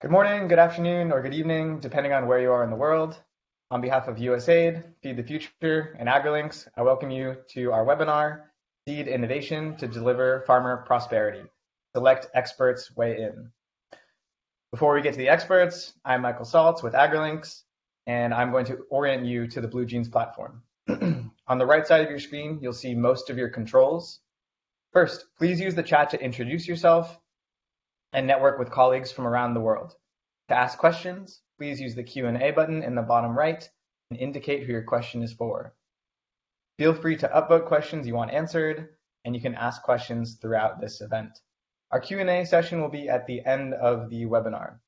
Good morning, good afternoon, or good evening, depending on where you are in the world. On behalf of USAID, Feed the Future, and AgriLinks, I welcome you to our webinar, Seed Innovation to Deliver Farmer Prosperity. Select Experts Weigh In. Before we get to the experts, I'm Michael Saltz with AgriLinks, and I'm going to orient you to the BlueJeans platform. on the right side of your screen, you'll see most of your controls. First, please use the chat to introduce yourself and network with colleagues from around the world. To ask questions, please use the Q&A button in the bottom right and indicate who your question is for. Feel free to upvote questions you want answered, and you can ask questions throughout this event. Our Q&A session will be at the end of the webinar.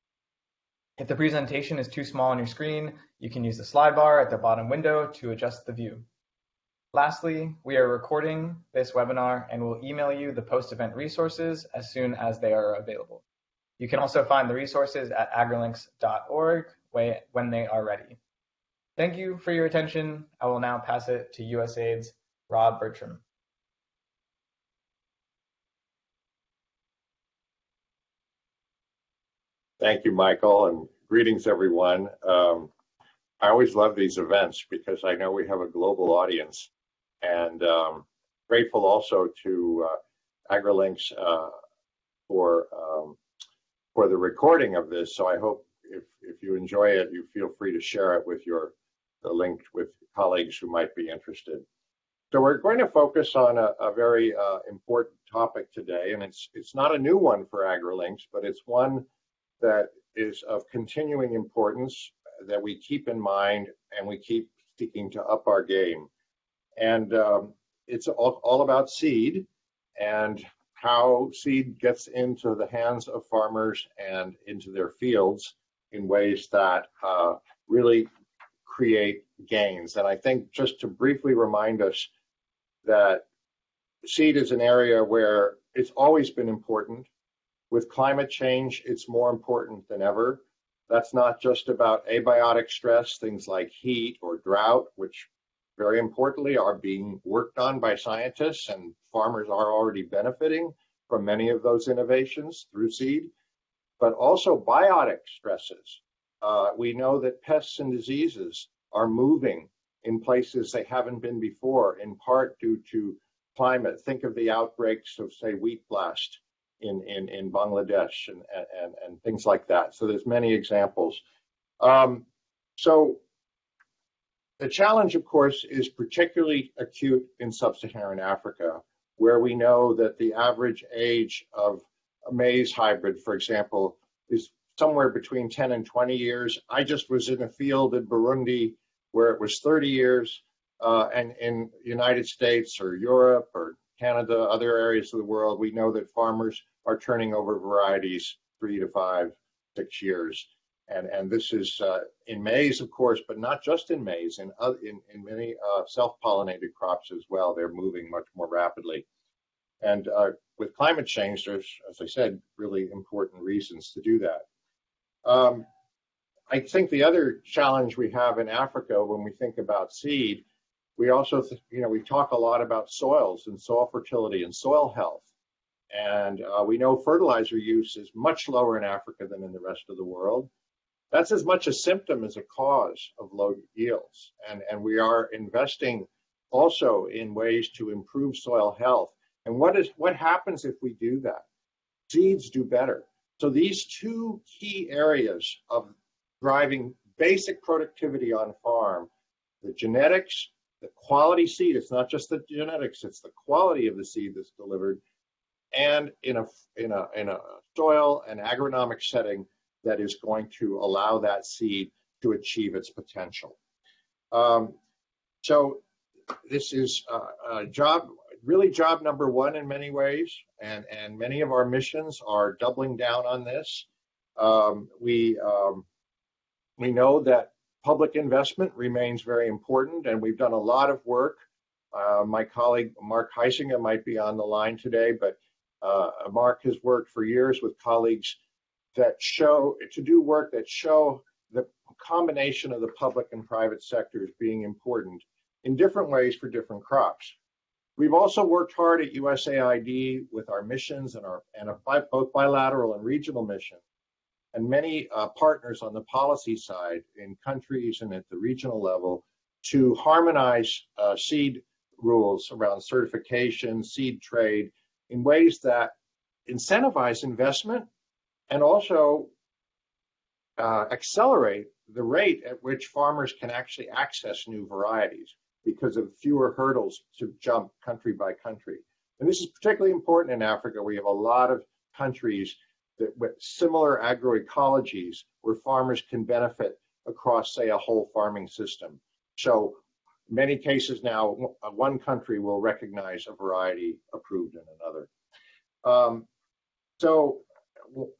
If the presentation is too small on your screen, you can use the slide bar at the bottom window to adjust the view. Lastly, we are recording this webinar and will email you the post-event resources as soon as they are available. You can also find the resources at agrilinks.org when they are ready. Thank you for your attention. I will now pass it to USAID's Rob Bertram. Thank you, Michael, and greetings, everyone. Um, I always love these events because I know we have a global audience and um, grateful also to uh, AgriLinks uh, for um, for the recording of this. So I hope if if you enjoy it, you feel free to share it with your the link with colleagues who might be interested. So we're going to focus on a, a very uh, important topic today, and it's it's not a new one for AgriLinks, but it's one that is of continuing importance that we keep in mind and we keep seeking to up our game and um, it's all, all, about seed and how seed gets into the hands of farmers and into their fields in ways that uh, really create gains. And I think just to briefly remind us that seed is an area where it's always been important. With climate change, it's more important than ever. That's not just about abiotic stress, things like heat or drought, which very importantly, are being worked on by scientists, and farmers are already benefiting from many of those innovations through seed, but also biotic stresses. Uh, we know that pests and diseases are moving in places they haven't been before, in part due to climate. Think of the outbreaks of, say, wheat blast in, in, in Bangladesh and, and, and things like that. So there's many examples. Um, so the challenge, of course, is particularly acute in sub-Saharan Africa, where we know that the average age of a maize hybrid, for example, is somewhere between 10 and 20 years. I just was in a field in Burundi where it was 30 years, uh, and in United States or Europe or Canada, other areas of the world, we know that farmers are turning over varieties three to five, six years and and this is uh, in maize, of course, but not just in maize. In other, in, in many uh, self-pollinated crops as well, they're moving much more rapidly. And uh, with climate change, there's, as I said, really important reasons to do that. Um, I think the other challenge we have in Africa when we think about seed, we also, you know, we talk a lot about soils and soil fertility and soil health. And uh, we know fertilizer use is much lower in Africa than in the rest of the world. That's as much a symptom as a cause of low yields. And, and we are investing also in ways to improve soil health. And what is what happens if we do that? Seeds do better. So these two key areas of driving basic productivity on farm, the genetics, the quality seed, it's not just the genetics, it's the quality of the seed that's delivered, and in a in a in a soil and agronomic setting that is going to allow that seed to achieve its potential. Um, so this is a, a, job, really job number one in many ways, and, and many of our missions are doubling down on this. Um, we, um, we know that public investment remains very important, and we've done a lot of work. Uh, my colleague Mark Huisenga might be on the line today, but uh, Mark has worked for years with colleagues that show to do work that show the combination of the public and private sectors being important in different ways for different crops. We've also worked hard at USAID with our missions and our and both bilateral and regional missions and many uh, partners on the policy side in countries and at the regional level to harmonize uh, seed rules around certification, seed trade in ways that incentivize investment and also uh, accelerate the rate at which farmers can actually access new varieties because of fewer hurdles to jump country by country. And this is particularly important in Africa. We have a lot of countries that with similar agroecologies where farmers can benefit across, say, a whole farming system. So many cases now, one country will recognize a variety approved in another. Um, so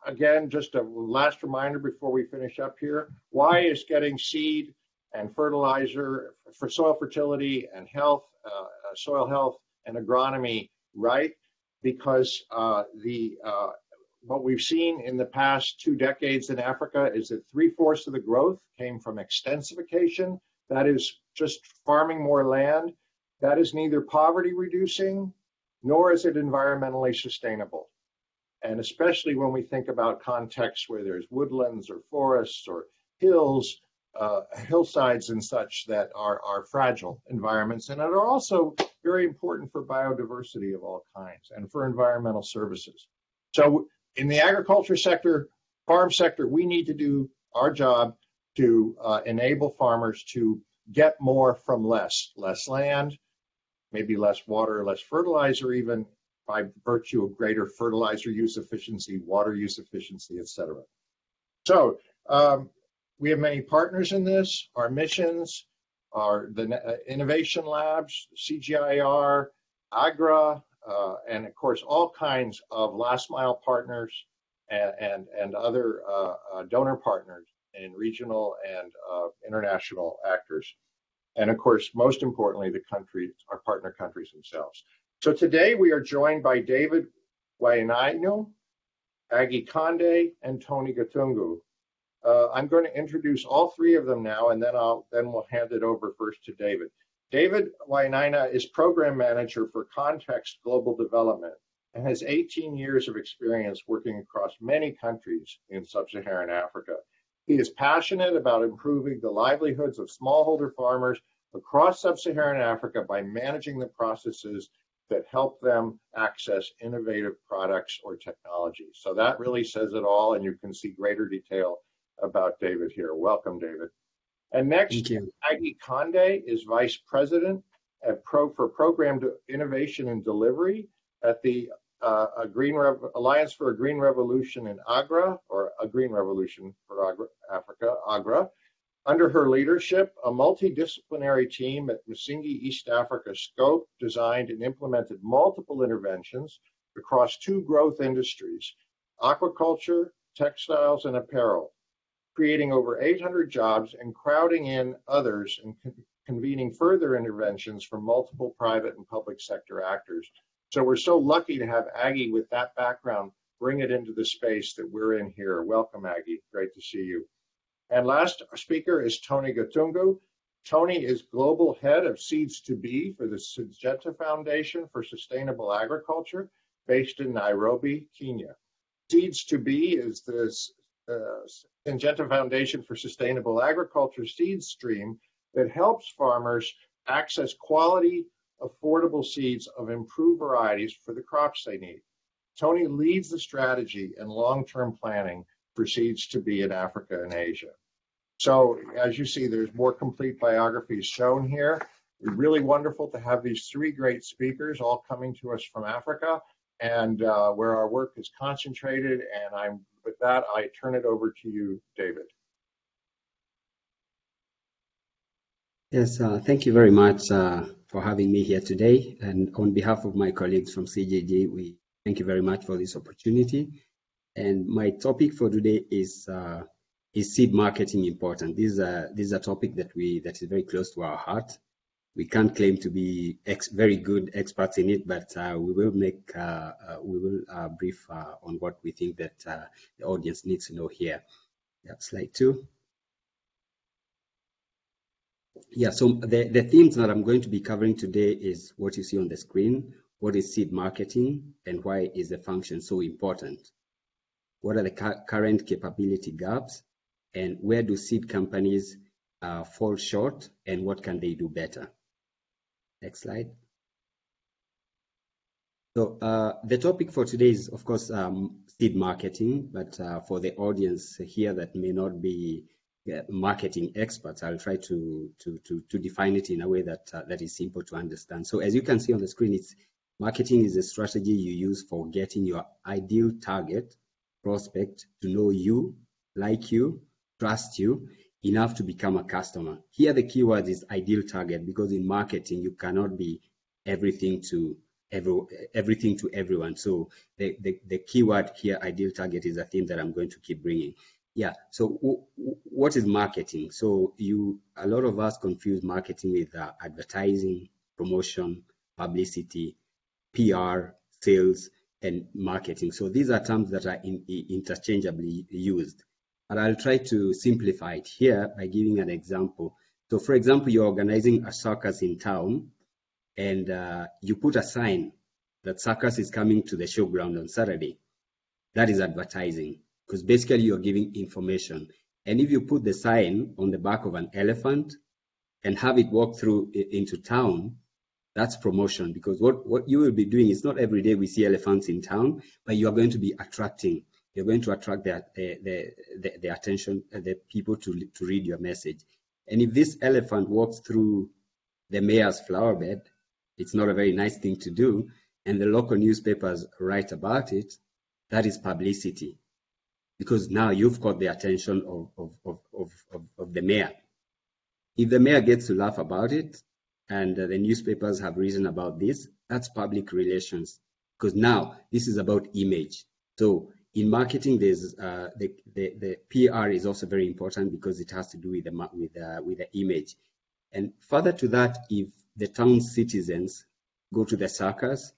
again, just a last reminder before we finish up here, why is getting seed and fertilizer for soil fertility and health, uh, soil health and agronomy right? Because uh, the uh, what we've seen in the past two decades in Africa is that three-fourths of the growth came from extensification, that is just farming more land. That is neither poverty reducing nor is it environmentally sustainable. And especially when we think about contexts where there's woodlands or forests or hills, uh, hillsides and such that are, are fragile environments and that are also very important for biodiversity of all kinds and for environmental services. So in the agriculture sector, farm sector, we need to do our job to uh, enable farmers to get more from less, less land, maybe less water, less fertilizer, even by virtue of greater fertilizer use efficiency, water use efficiency, et cetera. So um, we have many partners in this. Our missions are the uh, innovation labs, CGIAR, AGRA, uh, and of course all kinds of last mile partners and, and, and other uh, uh donor partners in regional and uh, international actors. And of course, most importantly, the countries, our partner countries themselves. So today we are joined by David Wainaina, Aggie Konde, and Tony Gatungu. Uh, I'm going to introduce all three of them now, and then I'll then we'll hand it over first to David. David Wainaina is program manager for Context Global Development and has 18 years of experience working across many countries in sub-Saharan Africa. He is passionate about improving the livelihoods of smallholder farmers across sub-Saharan Africa by managing the processes that help them access innovative products or technologies. So that really says it all, and you can see greater detail about David here. Welcome, David. And next, Aggie Konde is Vice President at Pro for Program Innovation and Delivery at the uh, a Green Alliance for a Green Revolution in Agra, or a Green Revolution for Agra, Africa, Agra. Under her leadership, a multidisciplinary team at Msingi East Africa Scope designed and implemented multiple interventions across two growth industries, aquaculture, textiles, and apparel, creating over 800 jobs and crowding in others and con- convening further interventions from multiple private and public sector actors so we're so lucky to have Aggie with that background bring it into the space that we're in here. Welcome, Aggie. Great to see you. And last speaker is Tony Gatungu. Tony is global head of Seeds2B for the Syngenta Foundation for Sustainable Agriculture based in Nairobi, Kenya. Seeds2B is the uh, Syngenta Foundation for Sustainable Agriculture seed stream that helps farmers access quality affordable seeds of improved varieties for the crops they need. Tony leads the strategy and long-term planning for Seeds2B in Africa and Asia. So as you see, there's more complete biographies shown here. Really wonderful to have these three great speakers all coming to us from Africa and uh, where our work is concentrated. And I'm with that, I turn it over to you, David. Yes, uh, thank you very much uh, for having me here today. And on behalf of my colleagues from CGD, we thank you very much for this opportunity. And my topic for today is uh, is seed marketing important? This is a this is a topic that we that is very close to our heart. We can't claim to be ex, very good experts in it, but uh, we will make uh, uh, we will uh, brief on what we think that the audience needs to know here. Yeah, slide two yeah, so the, the themes that I'm going to be covering today is what you see on the screen. What is seed marketing and why is the function so important? what are the current capability gaps, and where do seed companies uh, fall short, and what can they do better. Next slide. So uh, the topic for today is, of course, um, seed marketing, but uh, for the audience here that may not be uh, marketing experts, I'll try to, to, to, to, define it in a way that, uh, that is simple to understand. So as you can see on the screen, it's marketing is a strategy you use for getting your ideal target prospect to know you, like you, trust you, enough to become a customer. Here the keyword is ideal target because in marketing you cannot be everything to every, everything to everyone. So the, the, the keyword here, ideal target, is a theme that I'm going to keep bringing. Yeah. So what is marketing? So you, a lot of us confuse marketing with uh, advertising, promotion, publicity, PR, sales, and marketing. So these are terms that are in, interchangeably used. But I'll try to simplify it here by giving an example. So for example, you're organizing a circus in town and uh, you put a sign that circus is coming to the showground on Saturday. That is advertising because basically you're giving information. And if you put the sign on the back of an elephant and have it walk through into town, that's promotion because what, what you will be doing is not every day we see elephants in town, but you are going to be attracting you're going to attract the, the, the, the attention, uh, the people to, to read your message. And if this elephant walks through the mayor's flower bed, it's not a very nice thing to do, and the local newspapers write about it, that is publicity. Because now you've got the attention of, of, of, of, of the mayor. If the mayor gets to laugh about it, and uh, the newspapers have written about this, that's public relations. Because now this is about image. So in marketing, there's uh, the, the, the PR is also very important because it has to do with the with uh, with the image. And further to that, if the town citizens go to the circus,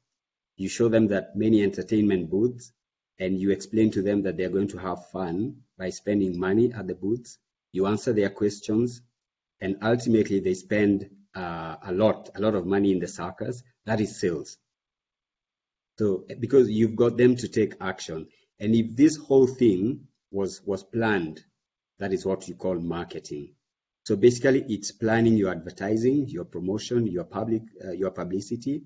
you show them that many entertainment booths, and you explain to them that they're going to have fun by spending money at the booths. You answer their questions, and ultimately they spend uh, a lot, a lot of money in the circus. That is sales. So because you've got them to take action and if this whole thing was, was planned, that is what you call marketing. So basically, it's planning your advertising, your promotion, your public, uh, your publicity,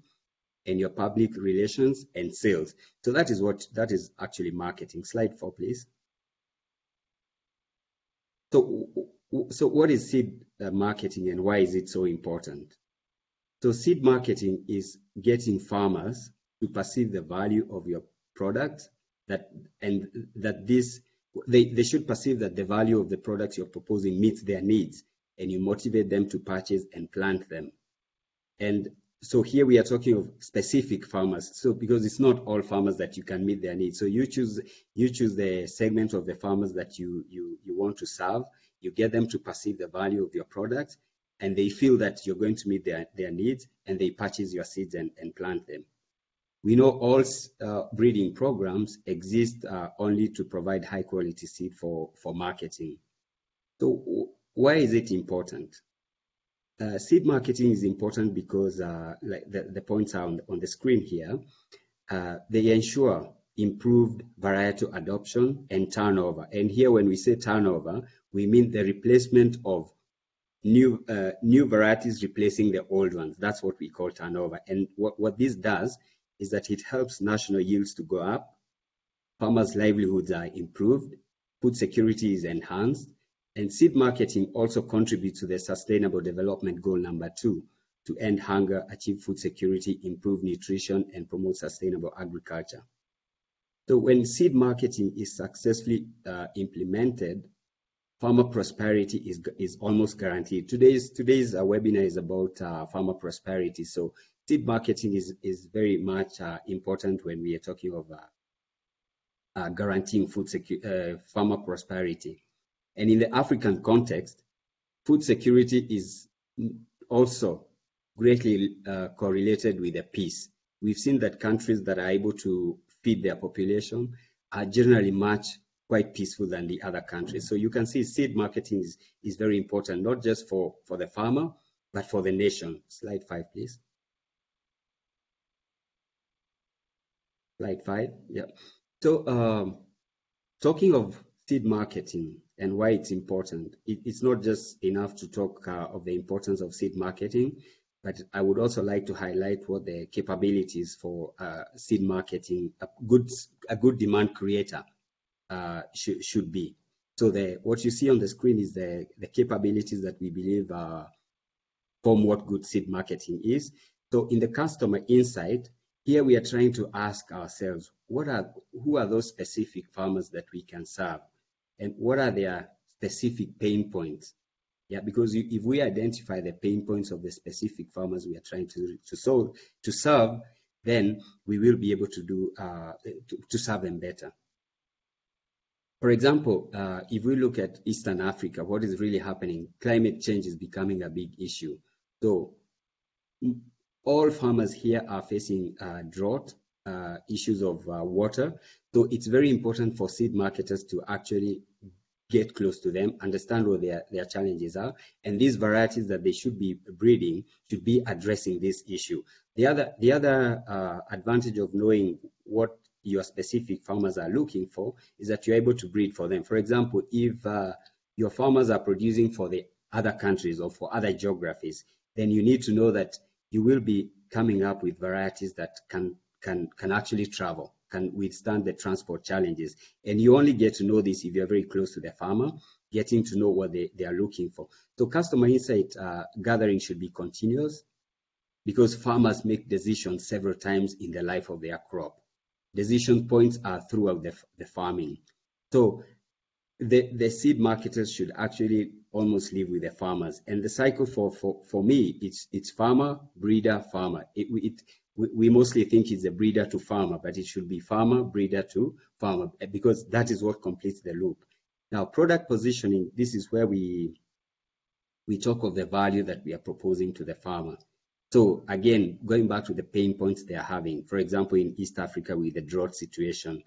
and your public relations and sales. So that is what that is actually marketing. Slide four, please. So, so what is seed uh, marketing and why is it so important? So seed marketing is getting farmers to perceive the value of your product that and that this they, they should perceive that the value of the products you're proposing meets their needs and you motivate them to purchase and plant them. And so here we are talking of specific farmers. So because it's not all farmers that you can meet their needs. So you choose you choose the segment of the farmers that you you you want to serve. You get them to perceive the value of your product and they feel that you're going to meet their, their needs and they purchase your seeds and, and plant them. We know all uh, breeding programs exist uh, only to provide high quality seed for, for marketing. So why is it important? Uh, seed marketing is important because, uh, like the, the points are on, on the screen here, uh, they ensure improved varietal adoption and turnover. And here, when we say turnover, we mean the replacement of new uh, new varieties replacing the old ones. That's what we call turnover. And what, what this does is that it helps national yields to go up, farmers' livelihoods are improved, food security is enhanced, and seed marketing also contributes to the Sustainable Development Goal number two, to end hunger, achieve food security, improve nutrition, and promote sustainable agriculture. So when seed marketing is successfully uh, implemented, farmer prosperity is, is almost guaranteed. Today's, today's uh, webinar is about uh, farmer prosperity. So seed marketing is, is very much uh, important when we are talking of uh, uh, guaranteeing food uh, farmer prosperity. And in the African context, food security is also greatly uh, correlated with the peace. We've seen that countries that are able to feed their population are generally much quite peaceful than the other countries. So you can see seed marketing is, is very important, not just for, for the farmer, but for the nation. Slide five, please. Slide five. Yeah. So um, talking of seed marketing and why it's important, it, it's not just enough to talk uh, of the importance of seed marketing, but I would also like to highlight what the capabilities for uh, seed marketing, a good, a good demand creator uh, should, should be. So the, what you see on the screen is the, the capabilities that we believe uh, form what good seed marketing is. So in the customer insight, here we are trying to ask ourselves, what are, who are those specific farmers that we can serve? And what are their specific pain points? Yeah, because if we identify the pain points of the specific farmers we are trying to, to solve, to serve, then we will be able to do, uh, to, to serve them better. For example, uh, if we look at Eastern Africa, what is really happening? Climate change is becoming a big issue. So all farmers here are facing uh, drought, uh, issues of uh, water. So it's very important for seed marketers to actually get close to them, understand what their, their challenges are, and these varieties that they should be breeding should be addressing this issue. The other, the other uh, advantage of knowing what your specific farmers are looking for is that you're able to breed for them. For example, if uh, your farmers are producing for the other countries or for other geographies, then you need to know that you will be coming up with varieties that can can can actually travel, can withstand the transport challenges. And you only get to know this if you're very close to the farmer, getting to know what they, they are looking for. So customer insight uh, gathering should be continuous because farmers make decisions several times in the life of their crop decision points are throughout the, the farming. So the, the seed marketers should actually almost live with the farmers. And the cycle for, for, for me, it's, it's farmer, breeder, farmer. It, it, we mostly think it's a breeder to farmer, but it should be farmer, breeder to farmer, eh, because that is what completes the loop. Now, product positioning, this is where we, we talk of the value that we are proposing to the farmer. So again, going back to the pain points they are having, for example, in East Africa with the drought situation,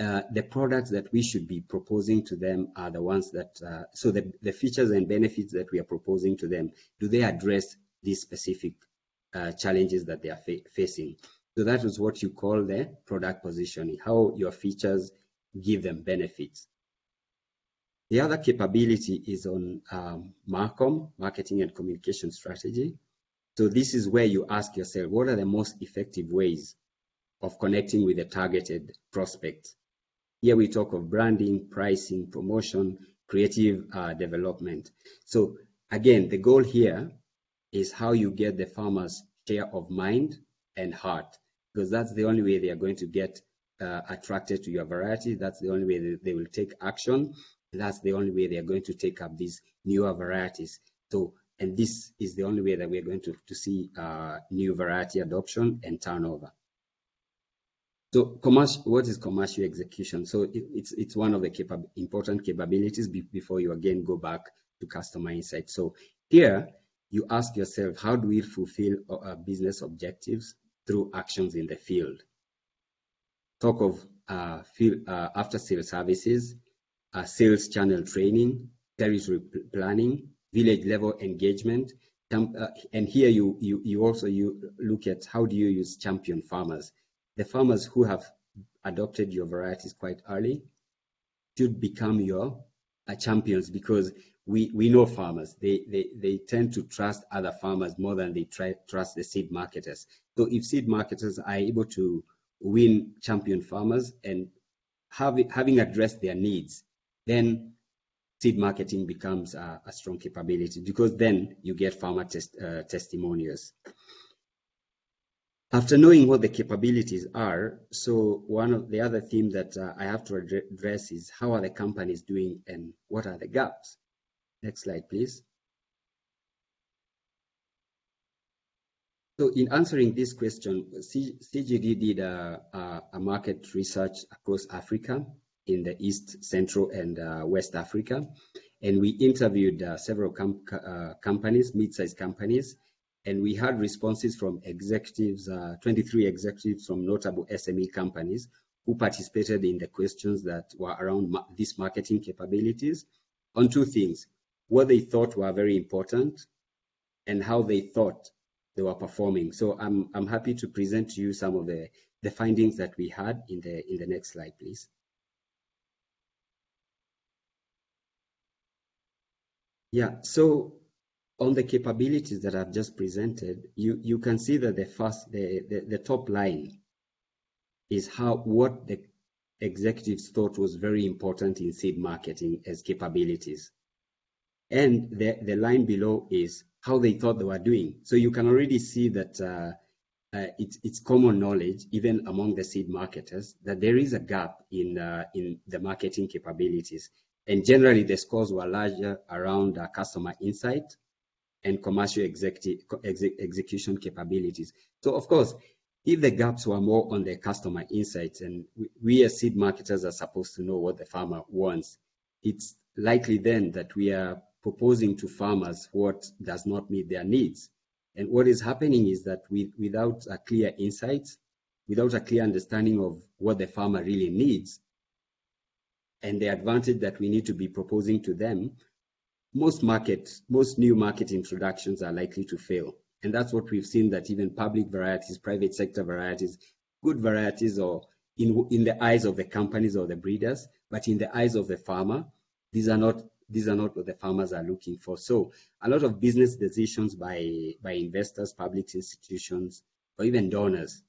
uh, the products that we should be proposing to them are the ones that, uh, so the, the features and benefits that we are proposing to them, do they address these specific uh, challenges that they are fa facing? So that is what you call the product positioning, how your features give them benefits. The other capability is on um, MARCOM, Marketing and Communication Strategy. So this is where you ask yourself, what are the most effective ways of connecting with the targeted prospect? Here we talk of branding, pricing, promotion, creative uh, development. So again, the goal here is how you get the farmers share of mind and heart, because that's the only way they are going to get uh, attracted to your variety. That's the only way they will take action. That's the only way they are going to take up these newer varieties. So and this is the only way that we're going to, to see uh, new variety adoption and turnover. So what is commercial execution? So it, it's it's one of the capa important capabilities be before you again go back to customer insight. So here you ask yourself, how do we fulfill our business objectives through actions in the field? Talk of uh, field, uh, after sales services, uh, sales channel training, territory planning, village level engagement. Uh, and here you, you, you also you look at how do you use champion farmers. The farmers who have adopted your varieties quite early should become your uh, champions because we, we know farmers. They, they, they tend to trust other farmers more than they try, trust the seed marketers. So if seed marketers are able to win champion farmers and have, having addressed their needs, then seed marketing becomes a, a strong capability because then you get farmer test, uh, testimonials. After knowing what the capabilities are, so one of the other theme that uh, I have to address is how are the companies doing and what are the gaps? Next slide, please. So in answering this question, CGD did a, a, a market research across Africa in the East, Central, and uh, West Africa. And we interviewed uh, several com uh, companies, mid-sized companies, and we had responses from executives, uh, 23 executives from notable SME companies who participated in the questions that were around ma- these marketing capabilities on two things what they thought were very important and how they thought they were performing. So I'm, I'm happy to present to you some of the, the findings that we had in the, in the next slide, please. Yeah, so on the capabilities that I've just presented, you, you can see that the first, the, the, the top line is how what the executives thought was very important in seed marketing as capabilities. And the, the line below is how they thought they were doing. So you can already see that uh, uh, it's, it's common knowledge, even among the seed marketers, that there is a gap in, uh, in the marketing capabilities. And generally, the scores were larger around uh, customer insight and commercial execution capabilities. So, of course, if the gaps were more on the customer insights, and we, we as seed marketers are supposed to know what the farmer wants, it's likely then that we are proposing to farmers what does not meet their needs. And what is happening is that with, without a clear insights, without a clear understanding of what the farmer really needs, and the advantage that we need to be proposing to them, most markets, most new market introductions are likely to fail. And that's what we've seen that even public varieties, private sector varieties, good varieties or in, in the eyes of the companies or the breeders, but in the eyes of the farmer, these are not these are not what the farmers are looking for. So a lot of business decisions by, by investors, public institutions, or even donors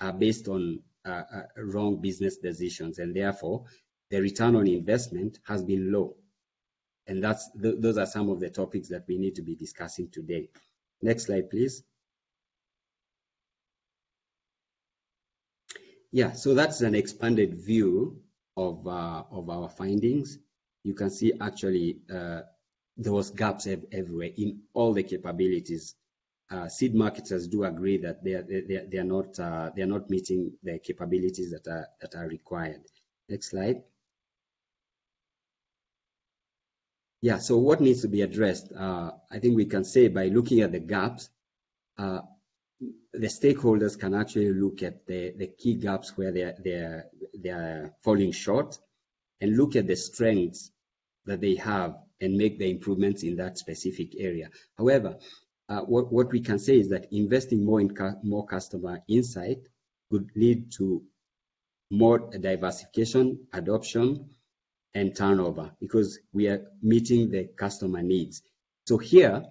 are based on uh, uh, wrong business decisions. And therefore, the return on investment has been low. And that's th those are some of the topics that we need to be discussing today. Next slide, please. Yeah, so that's an expanded view of, uh, of our findings you can see actually uh, there was gaps everywhere in all the capabilities. Uh, seed marketers do agree that they are, they, they are not uh, they are not meeting the capabilities that are that are required. Next slide. Yeah, so what needs to be addressed? Uh, I think we can say by looking at the gaps, uh, the stakeholders can actually look at the, the key gaps where they're, they're, they're falling short and look at the strengths that they have and make the improvements in that specific area. However, uh, what, what we can say is that investing more in cu more customer insight could lead to more diversification, adoption, and turnover because we are meeting the customer needs. So here,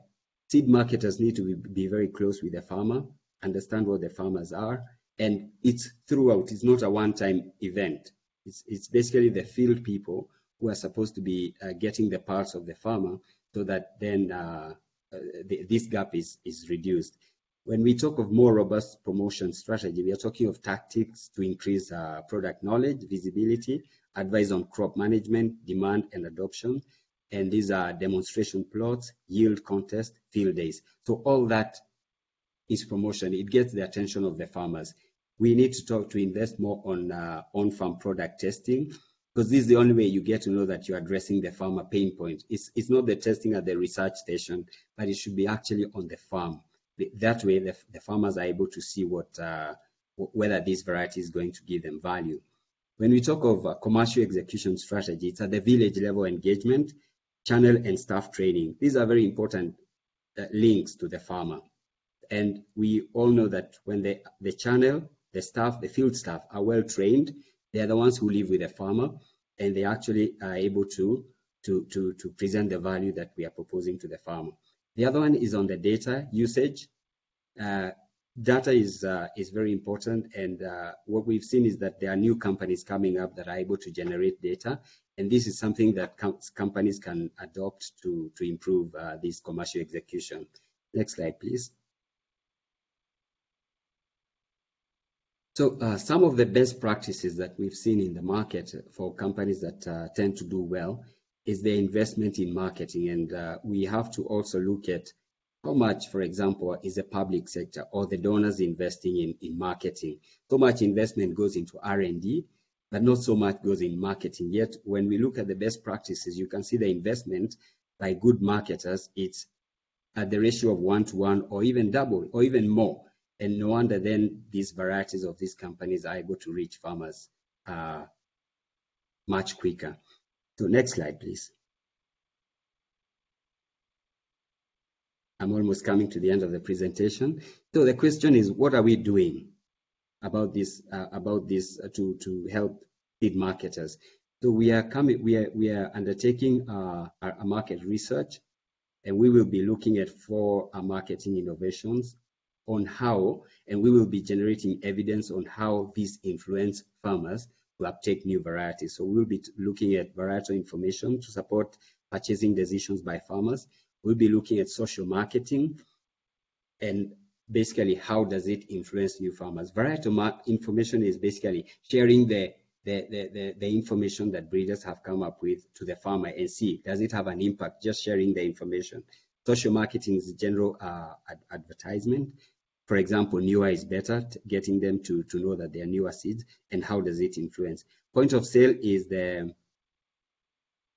seed marketers need to be, very close with the farmer, understand what the farmers are, and it's throughout. It's not a one-time event. It's, it's basically the field people who are supposed to be uh, getting the parts of the farmer so that then uh, uh, the, this gap is, is reduced. When we talk of more robust promotion strategy, we are talking of tactics to increase uh, product knowledge, visibility, advice on crop management, demand and adoption. And these are demonstration plots, yield contest, field days. So all that is promotion. It gets the attention of the farmers. We need to talk to invest more on uh, on-farm product testing because this is the only way you get to know that you're addressing the farmer pain point. It's, it's not the testing at the research station, but it should be actually on the farm. That way, the, the farmers are able to see what uh, whether this variety is going to give them value. When we talk of uh, commercial execution strategy, it's at the village level engagement, channel and staff training. These are very important uh, links to the farmer. And we all know that when the, the channel, the staff, the field staff are well trained, they are the ones who live with the farmer and they actually are able to, to, to, to present the value that we are proposing to the farmer. The other one is on the data usage. Uh, data is uh, is very important, and uh, what we've seen is that there are new companies coming up that are able to generate data, and this is something that com companies can adopt to to improve uh, this commercial execution. Next slide, please. So uh, some of the best practices that we've seen in the market for companies that uh, tend to do well is the investment in marketing. And uh, we have to also look at how much, for example, is the public sector or the donors investing in, in marketing. So much investment goes into R&D, but not so much goes in marketing. Yet when we look at the best practices, you can see the investment by good marketers, it's at the ratio of one to one or even double or even more and no wonder then these varieties of these companies are able to reach farmers uh, much quicker. So next slide, please. I'm almost coming to the end of the presentation. So the question is, what are we doing about this? Uh, about this uh, to to help feed marketers? So we are coming. We are we are undertaking uh, market research And we will be looking at four uh, marketing innovations on how, and we will be generating evidence on how these influence farmers to uptake new varieties. So we'll be looking at varietal information to support purchasing decisions by farmers. We'll be looking at social marketing and basically how does it influence new farmers. Varietal information is basically sharing the the, the, the, the, information that breeders have come up with to the farmer and see does it have an impact just sharing the information social marketing is general uh, ad advertisement for example, newer is better, getting them to, to know that they are newer seeds and how does it influence. Point of sale is the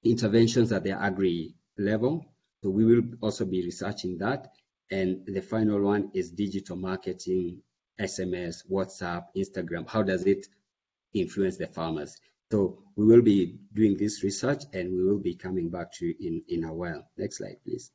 interventions at the agri level. So we will also be researching that. And the final one is digital marketing, SMS, WhatsApp, Instagram. How does it influence the farmers? So we will be doing this research and we will be coming back to you in, in a while. Next slide, please.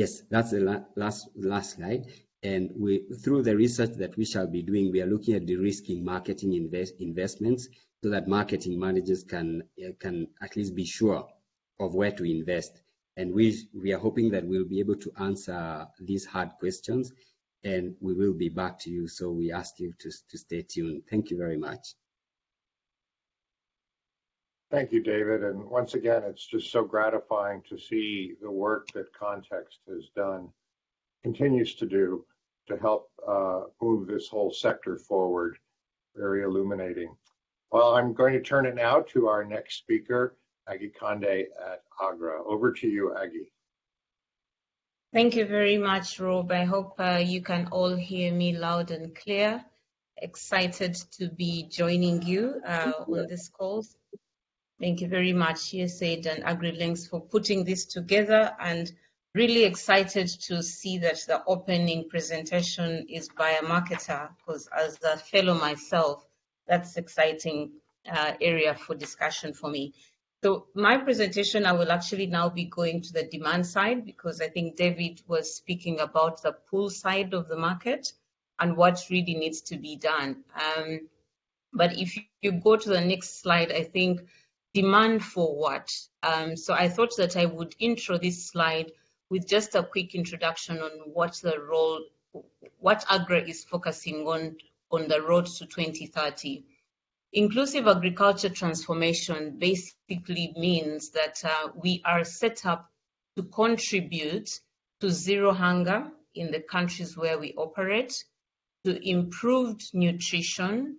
Yes, that's the la last last slide. And we, through the research that we shall be doing, we are looking at de-risking marketing invest, investments so that marketing managers can eh, can at least be sure of where to invest. And we we are hoping that we'll be able to answer these hard questions, and we will be back to you. So we ask you to to stay tuned. Thank you very much. Thank you, David. And once again, it's just so gratifying to see the work that Context has done, continues to do to help uh, move this whole sector forward. Very illuminating. Well, I'm going to turn it now to our next speaker, Aggie Konde at AGRA. Over to you, Aggie. Thank you very much, Rob. I hope uh, you can all hear me loud and clear. Excited to be joining you uh, on this call. Thank you very much, USAID and AgriLinks for putting this together and really excited to see that the opening presentation is by a marketer because as a fellow myself, that's exciting uh, area for discussion for me. So my presentation, I will actually now be going to the demand side because I think David was speaking about the pull side of the market and what really needs to be done. Um, but if you go to the next slide, I think demand for what? Um, so I thought that I would intro this slide with just a quick introduction on what the role, what AGRA is focusing on on the road to 2030. Inclusive agriculture transformation basically means that uh, we are set up to contribute to zero hunger in the countries where we operate, to improved nutrition,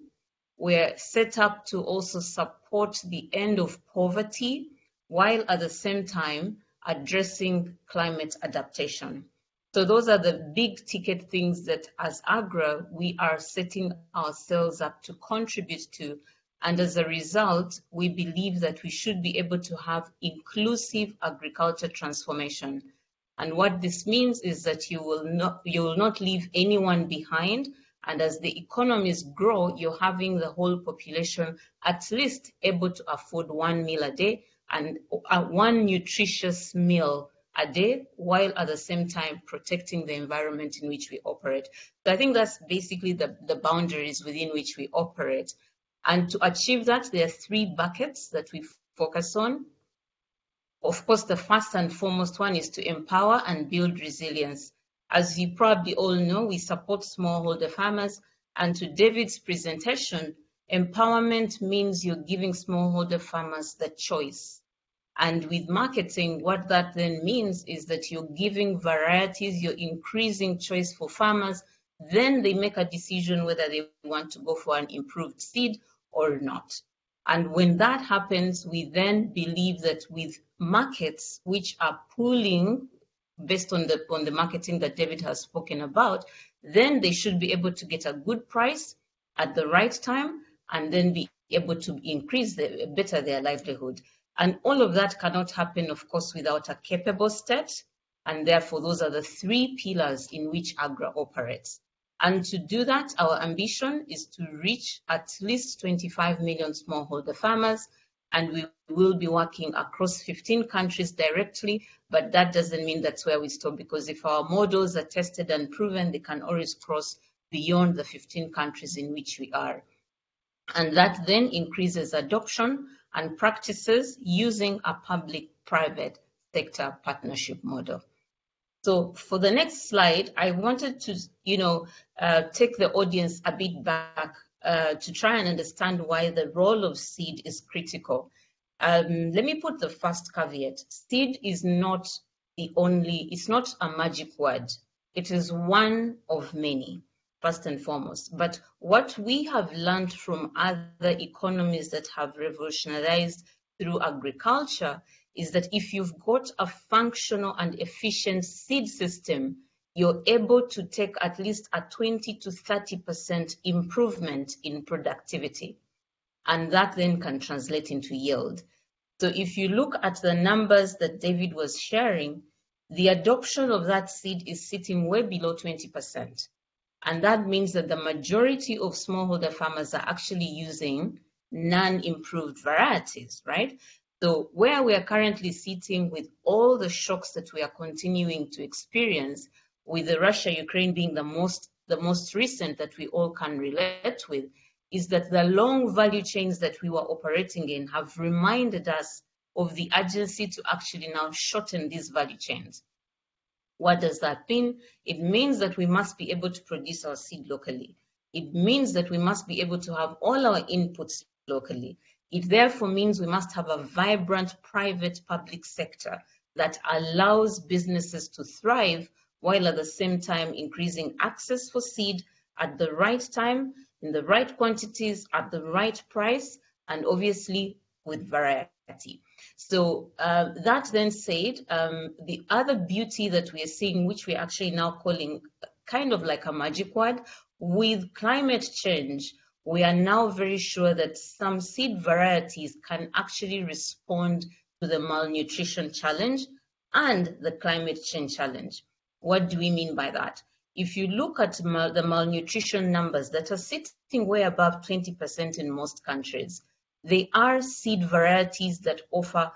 we're set up to also support the end of poverty while at the same time addressing climate adaptation. So those are the big ticket things that as AGRA, we are setting ourselves up to contribute to. And as a result, we believe that we should be able to have inclusive agriculture transformation. And what this means is that you will not, you will not leave anyone behind, and as the economies grow, you're having the whole population at least able to afford one meal a day and uh, one nutritious meal a day, while at the same time protecting the environment in which we operate. So I think that's basically the, the boundaries within which we operate. And to achieve that, there are three buckets that we focus on. Of course, the first and foremost one is to empower and build resilience. As you probably all know, we support smallholder farmers, and to David's presentation, empowerment means you're giving smallholder farmers the choice. And with marketing, what that then means is that you're giving varieties, you're increasing choice for farmers. Then they make a decision whether they want to go for an improved seed or not. And when that happens, we then believe that with markets which are pulling based on the on the marketing that David has spoken about, then they should be able to get a good price at the right time and then be able to increase the better their livelihood. And all of that cannot happen, of course, without a capable state. And therefore, those are the three pillars in which AGRA operates. And to do that, our ambition is to reach at least 25 million smallholder farmers and we will be working across 15 countries directly, but that doesn't mean that's where we stop because if our models are tested and proven, they can always cross beyond the 15 countries in which we are. And that then increases adoption and practices using a public-private sector partnership model. So for the next slide, I wanted to, you know, uh, take the audience a bit back uh, to try and understand why the role of seed is critical. Um, let me put the first caveat. Seed is not the only, it's not a magic word. It is one of many, first and foremost. But what we have learned from other economies that have revolutionized through agriculture is that if you've got a functional and efficient seed system, you're able to take at least a 20 to 30% improvement in productivity. And that then can translate into yield. So if you look at the numbers that David was sharing, the adoption of that seed is sitting way below 20%. And that means that the majority of smallholder farmers are actually using non-improved varieties, right? So where we are currently sitting with all the shocks that we are continuing to experience, with the Russia-Ukraine being the most the most recent that we all can relate with, is that the long value chains that we were operating in have reminded us of the urgency to actually now shorten these value chains. What does that mean? It means that we must be able to produce our seed locally. It means that we must be able to have all our inputs locally. It therefore means we must have a vibrant private public sector that allows businesses to thrive while at the same time increasing access for seed at the right time, in the right quantities, at the right price, and obviously with variety. So uh, that then said, um, the other beauty that we are seeing, which we're actually now calling kind of like a magic word, with climate change, we are now very sure that some seed varieties can actually respond to the malnutrition challenge and the climate change challenge. What do we mean by that? If you look at mal the malnutrition numbers that are sitting way above 20% in most countries, they are seed varieties that offer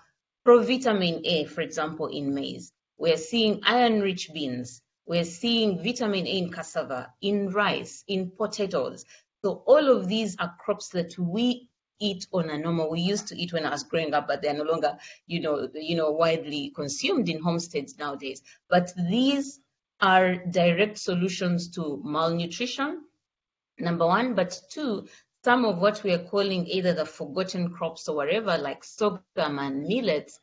provitamin A, for example, in maize. We're seeing iron-rich beans. We're seeing vitamin A in cassava, in rice, in potatoes. So all of these are crops that we eat on a normal. We used to eat when I was growing up, but they're no longer, you know, you know, widely consumed in homesteads nowadays. But these are direct solutions to malnutrition, number one. But two, some of what we are calling either the forgotten crops or whatever, like sorghum and millets,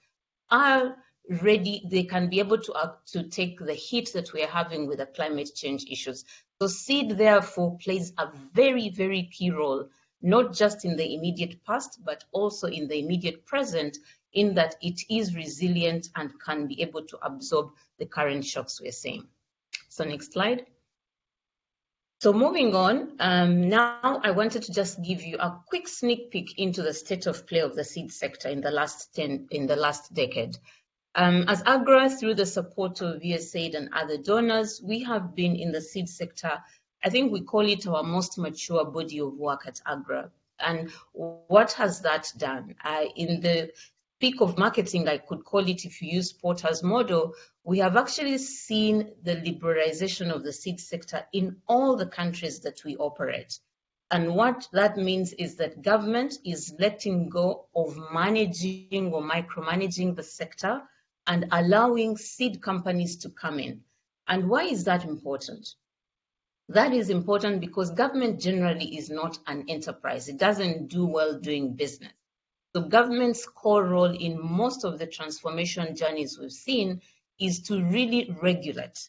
are ready, they can be able to, uh, to take the heat that we are having with the climate change issues. So seed therefore plays a very, very key role, not just in the immediate past, but also in the immediate present, in that it is resilient and can be able to absorb the current shocks we're seeing. So next slide. So moving on, um, now I wanted to just give you a quick sneak peek into the state of play of the seed sector in the last 10, in the last decade. Um, as AGRA, through the support of USAID and other donors, we have been in the seed sector. I think we call it our most mature body of work at AGRA. And what has that done? Uh, in the peak of marketing, I could call it if you use Porter's model, we have actually seen the liberalization of the seed sector in all the countries that we operate. And what that means is that government is letting go of managing or micromanaging the sector and allowing seed companies to come in. And why is that important? That is important because government generally is not an enterprise. It doesn't do well doing business. So government's core role in most of the transformation journeys we've seen is to really regulate,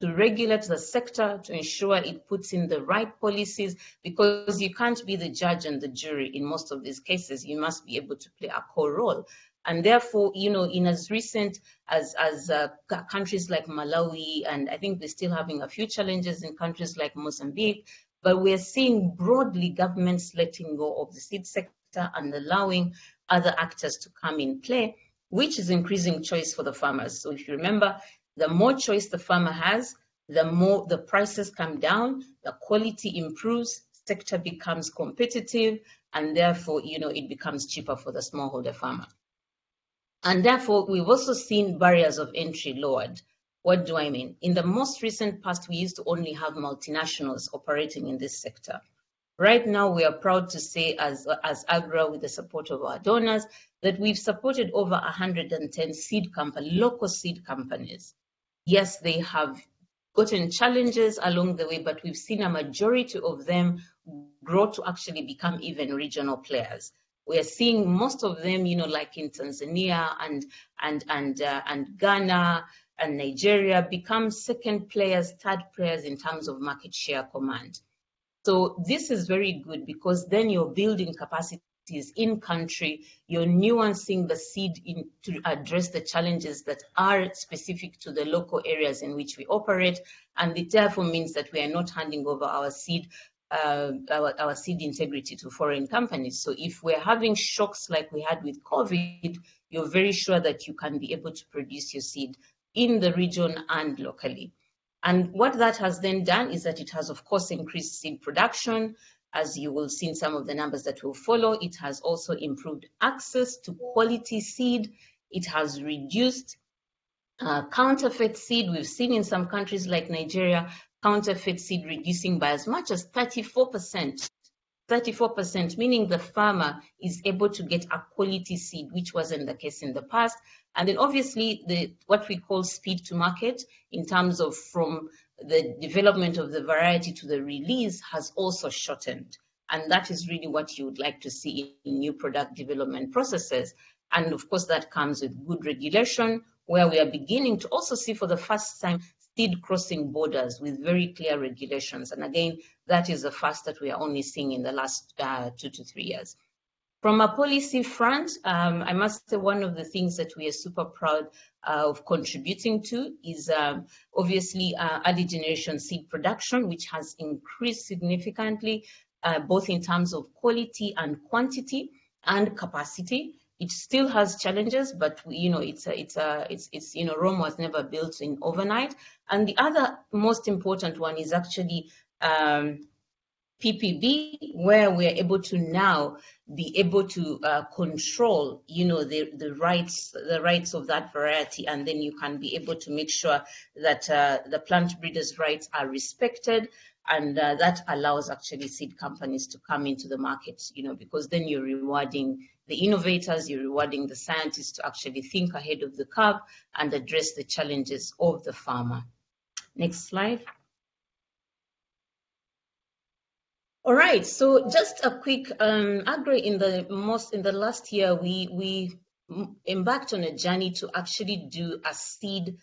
to regulate the sector, to ensure it puts in the right policies, because you can't be the judge and the jury in most of these cases. You must be able to play a core role. And therefore, you know, in as recent as, as uh, countries like Malawi, and I think we're still having a few challenges in countries like Mozambique, but we're seeing broadly governments letting go of the seed sector and allowing other actors to come in play, which is increasing choice for the farmers. So if you remember, the more choice the farmer has, the more the prices come down, the quality improves, sector becomes competitive, and therefore, you know, it becomes cheaper for the smallholder farmer. And therefore, we've also seen barriers of entry lowered. What do I mean? In the most recent past, we used to only have multinationals operating in this sector. Right now, we are proud to say as, as AGRA, with the support of our donors, that we've supported over 110 seed companies, local seed companies. Yes, they have gotten challenges along the way, but we've seen a majority of them grow to actually become even regional players. We are seeing most of them, you know, like in Tanzania and and and uh, and Ghana and Nigeria, become second players, third players in terms of market share command. So this is very good because then you're building capacities in country, you're nuancing the seed in, to address the challenges that are specific to the local areas in which we operate. And it therefore means that we are not handing over our seed uh, our, our seed integrity to foreign companies. So if we're having shocks like we had with COVID, you're very sure that you can be able to produce your seed in the region and locally. And what that has then done is that it has, of course, increased seed production. As you will see in some of the numbers that will follow, it has also improved access to quality seed. It has reduced uh, counterfeit seed. We've seen in some countries like Nigeria, counterfeit seed reducing by as much as 34%. 34%, meaning the farmer is able to get a quality seed, which wasn't the case in the past. And then obviously the what we call speed to market in terms of from the development of the variety to the release has also shortened. And that is really what you would like to see in new product development processes. And of course, that comes with good regulation, where we are beginning to also see for the first time seed crossing borders with very clear regulations. And again, that is a first that we are only seeing in the last uh, two to three years. From a policy front, um, I must say one of the things that we are super proud uh, of contributing to is um, obviously uh, early generation seed production, which has increased significantly, uh, both in terms of quality and quantity and capacity. It still has challenges, but you know it's a, it's a, it's it's you know Rome was never built in overnight. And the other most important one is actually um, PPB, where we are able to now be able to uh, control, you know, the, the rights, the rights of that variety, and then you can be able to make sure that uh, the plant breeders' rights are respected, and uh, that allows actually seed companies to come into the market, you know, because then you're rewarding the innovators, you're rewarding the scientists to actually think ahead of the curve and address the challenges of the farmer. Next slide. All right, so just a quick um, AGRA in the most in the last year, we we embarked on a journey to actually do a seed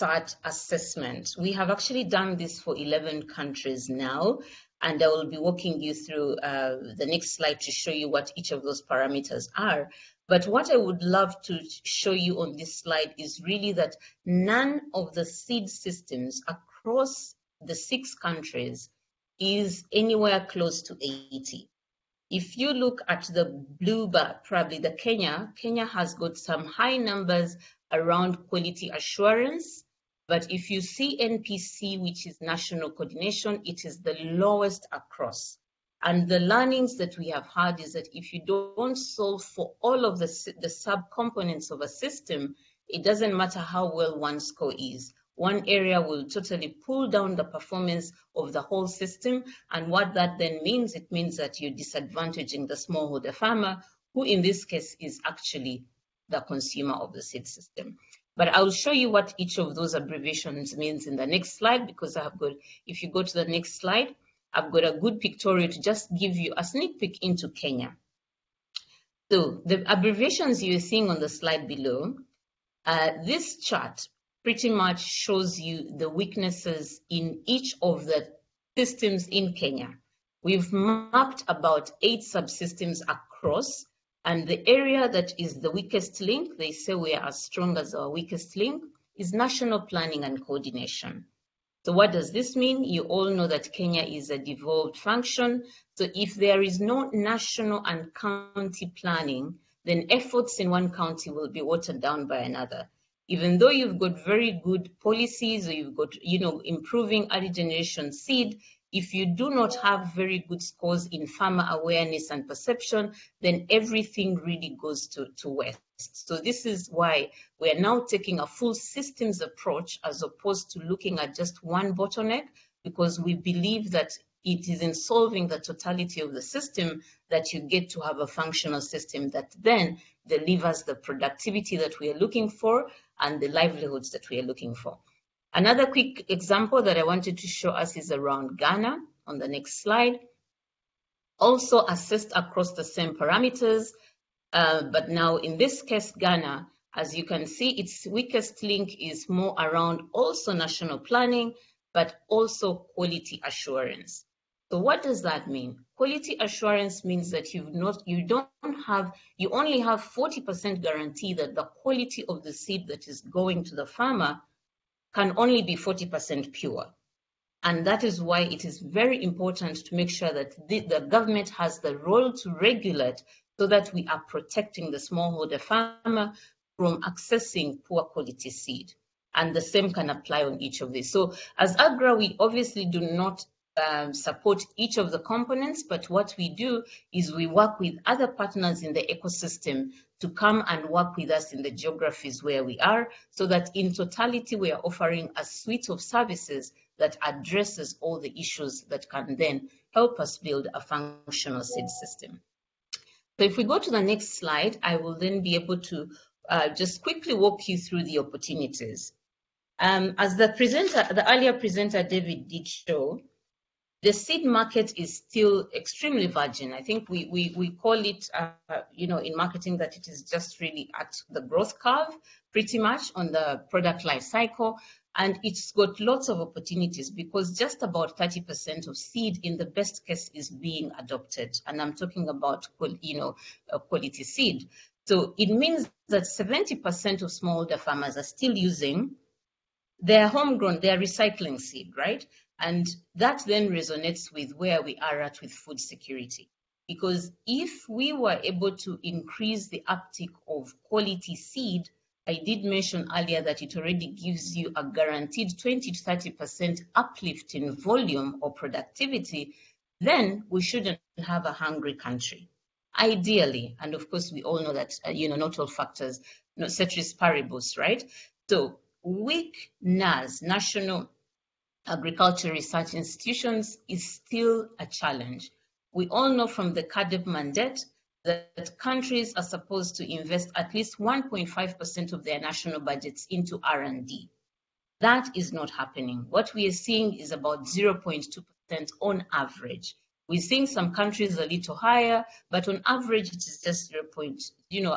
start assessment. We have actually done this for 11 countries now, and I will be walking you through uh, the next slide to show you what each of those parameters are. But what I would love to show you on this slide is really that none of the seed systems across the six countries is anywhere close to 80. If you look at the blue bar, probably the Kenya, Kenya has got some high numbers around quality assurance. But if you see NPC, which is national coordination, it is the lowest across. And the learnings that we have had is that if you don't solve for all of the, the subcomponents of a system, it doesn't matter how well one score is one area will totally pull down the performance of the whole system. And what that then means, it means that you're disadvantaging the smallholder farmer, who in this case is actually the consumer of the seed system. But I'll show you what each of those abbreviations means in the next slide because I have got, if you go to the next slide, I've got a good pictorial to just give you a sneak peek into Kenya. So the abbreviations you're seeing on the slide below, uh, this chart pretty much shows you the weaknesses in each of the systems in Kenya. We've mapped about eight subsystems across, and the area that is the weakest link, they say we are as strong as our weakest link, is national planning and coordination. So what does this mean? You all know that Kenya is a devolved function. So if there is no national and county planning, then efforts in one county will be watered down by another even though you've got very good policies or you've got, you know, improving early generation seed, if you do not have very good scores in farmer awareness and perception, then everything really goes to, to waste. So this is why we are now taking a full systems approach as opposed to looking at just one bottleneck, because we believe that it is in solving the totality of the system that you get to have a functional system that then delivers the productivity that we are looking for and the livelihoods that we are looking for. Another quick example that I wanted to show us is around Ghana on the next slide. Also assessed across the same parameters, uh, but now in this case, Ghana, as you can see, its weakest link is more around also national planning, but also quality assurance. So what does that mean? Quality assurance means that you've not, you don't have, you only have 40% guarantee that the quality of the seed that is going to the farmer can only be 40% pure. And that is why it is very important to make sure that the, the, government has the role to regulate so that we are protecting the smallholder farmer from accessing poor quality seed. And the same can apply on each of these. So as AGRA, we obviously do not um, support each of the components, but what we do is we work with other partners in the ecosystem to come and work with us in the geographies where we are, so that in totality we are offering a suite of services that addresses all the issues that can then help us build a functional seed system. So if we go to the next slide, I will then be able to uh, just quickly walk you through the opportunities. Um, as the presenter, the earlier presenter David did show, the seed market is still extremely virgin. I think we we, we call it, uh, you know, in marketing that it is just really at the growth curve, pretty much on the product life cycle. And it's got lots of opportunities because just about 30% of seed in the best case is being adopted. And I'm talking about, you know, quality seed. So it means that 70% of smallholder farmers are still using their homegrown, their recycling seed, right? And that then resonates with where we are at with food security. Because if we were able to increase the uptake of quality seed, I did mention earlier that it already gives you a guaranteed 20 to 30% uplift in volume or productivity, then we shouldn't have a hungry country. Ideally, and of course we all know that, uh, you know, not all factors, you know, ceteris paribus, right? So weak NARS, National agriculture research institutions is still a challenge. We all know from the CAADP mandate that countries are supposed to invest at least 1.5% of their national budgets into R&D. That is not happening. What we are seeing is about 0.2% on average. We're seeing some countries a little higher, but on average it is just 0. you know,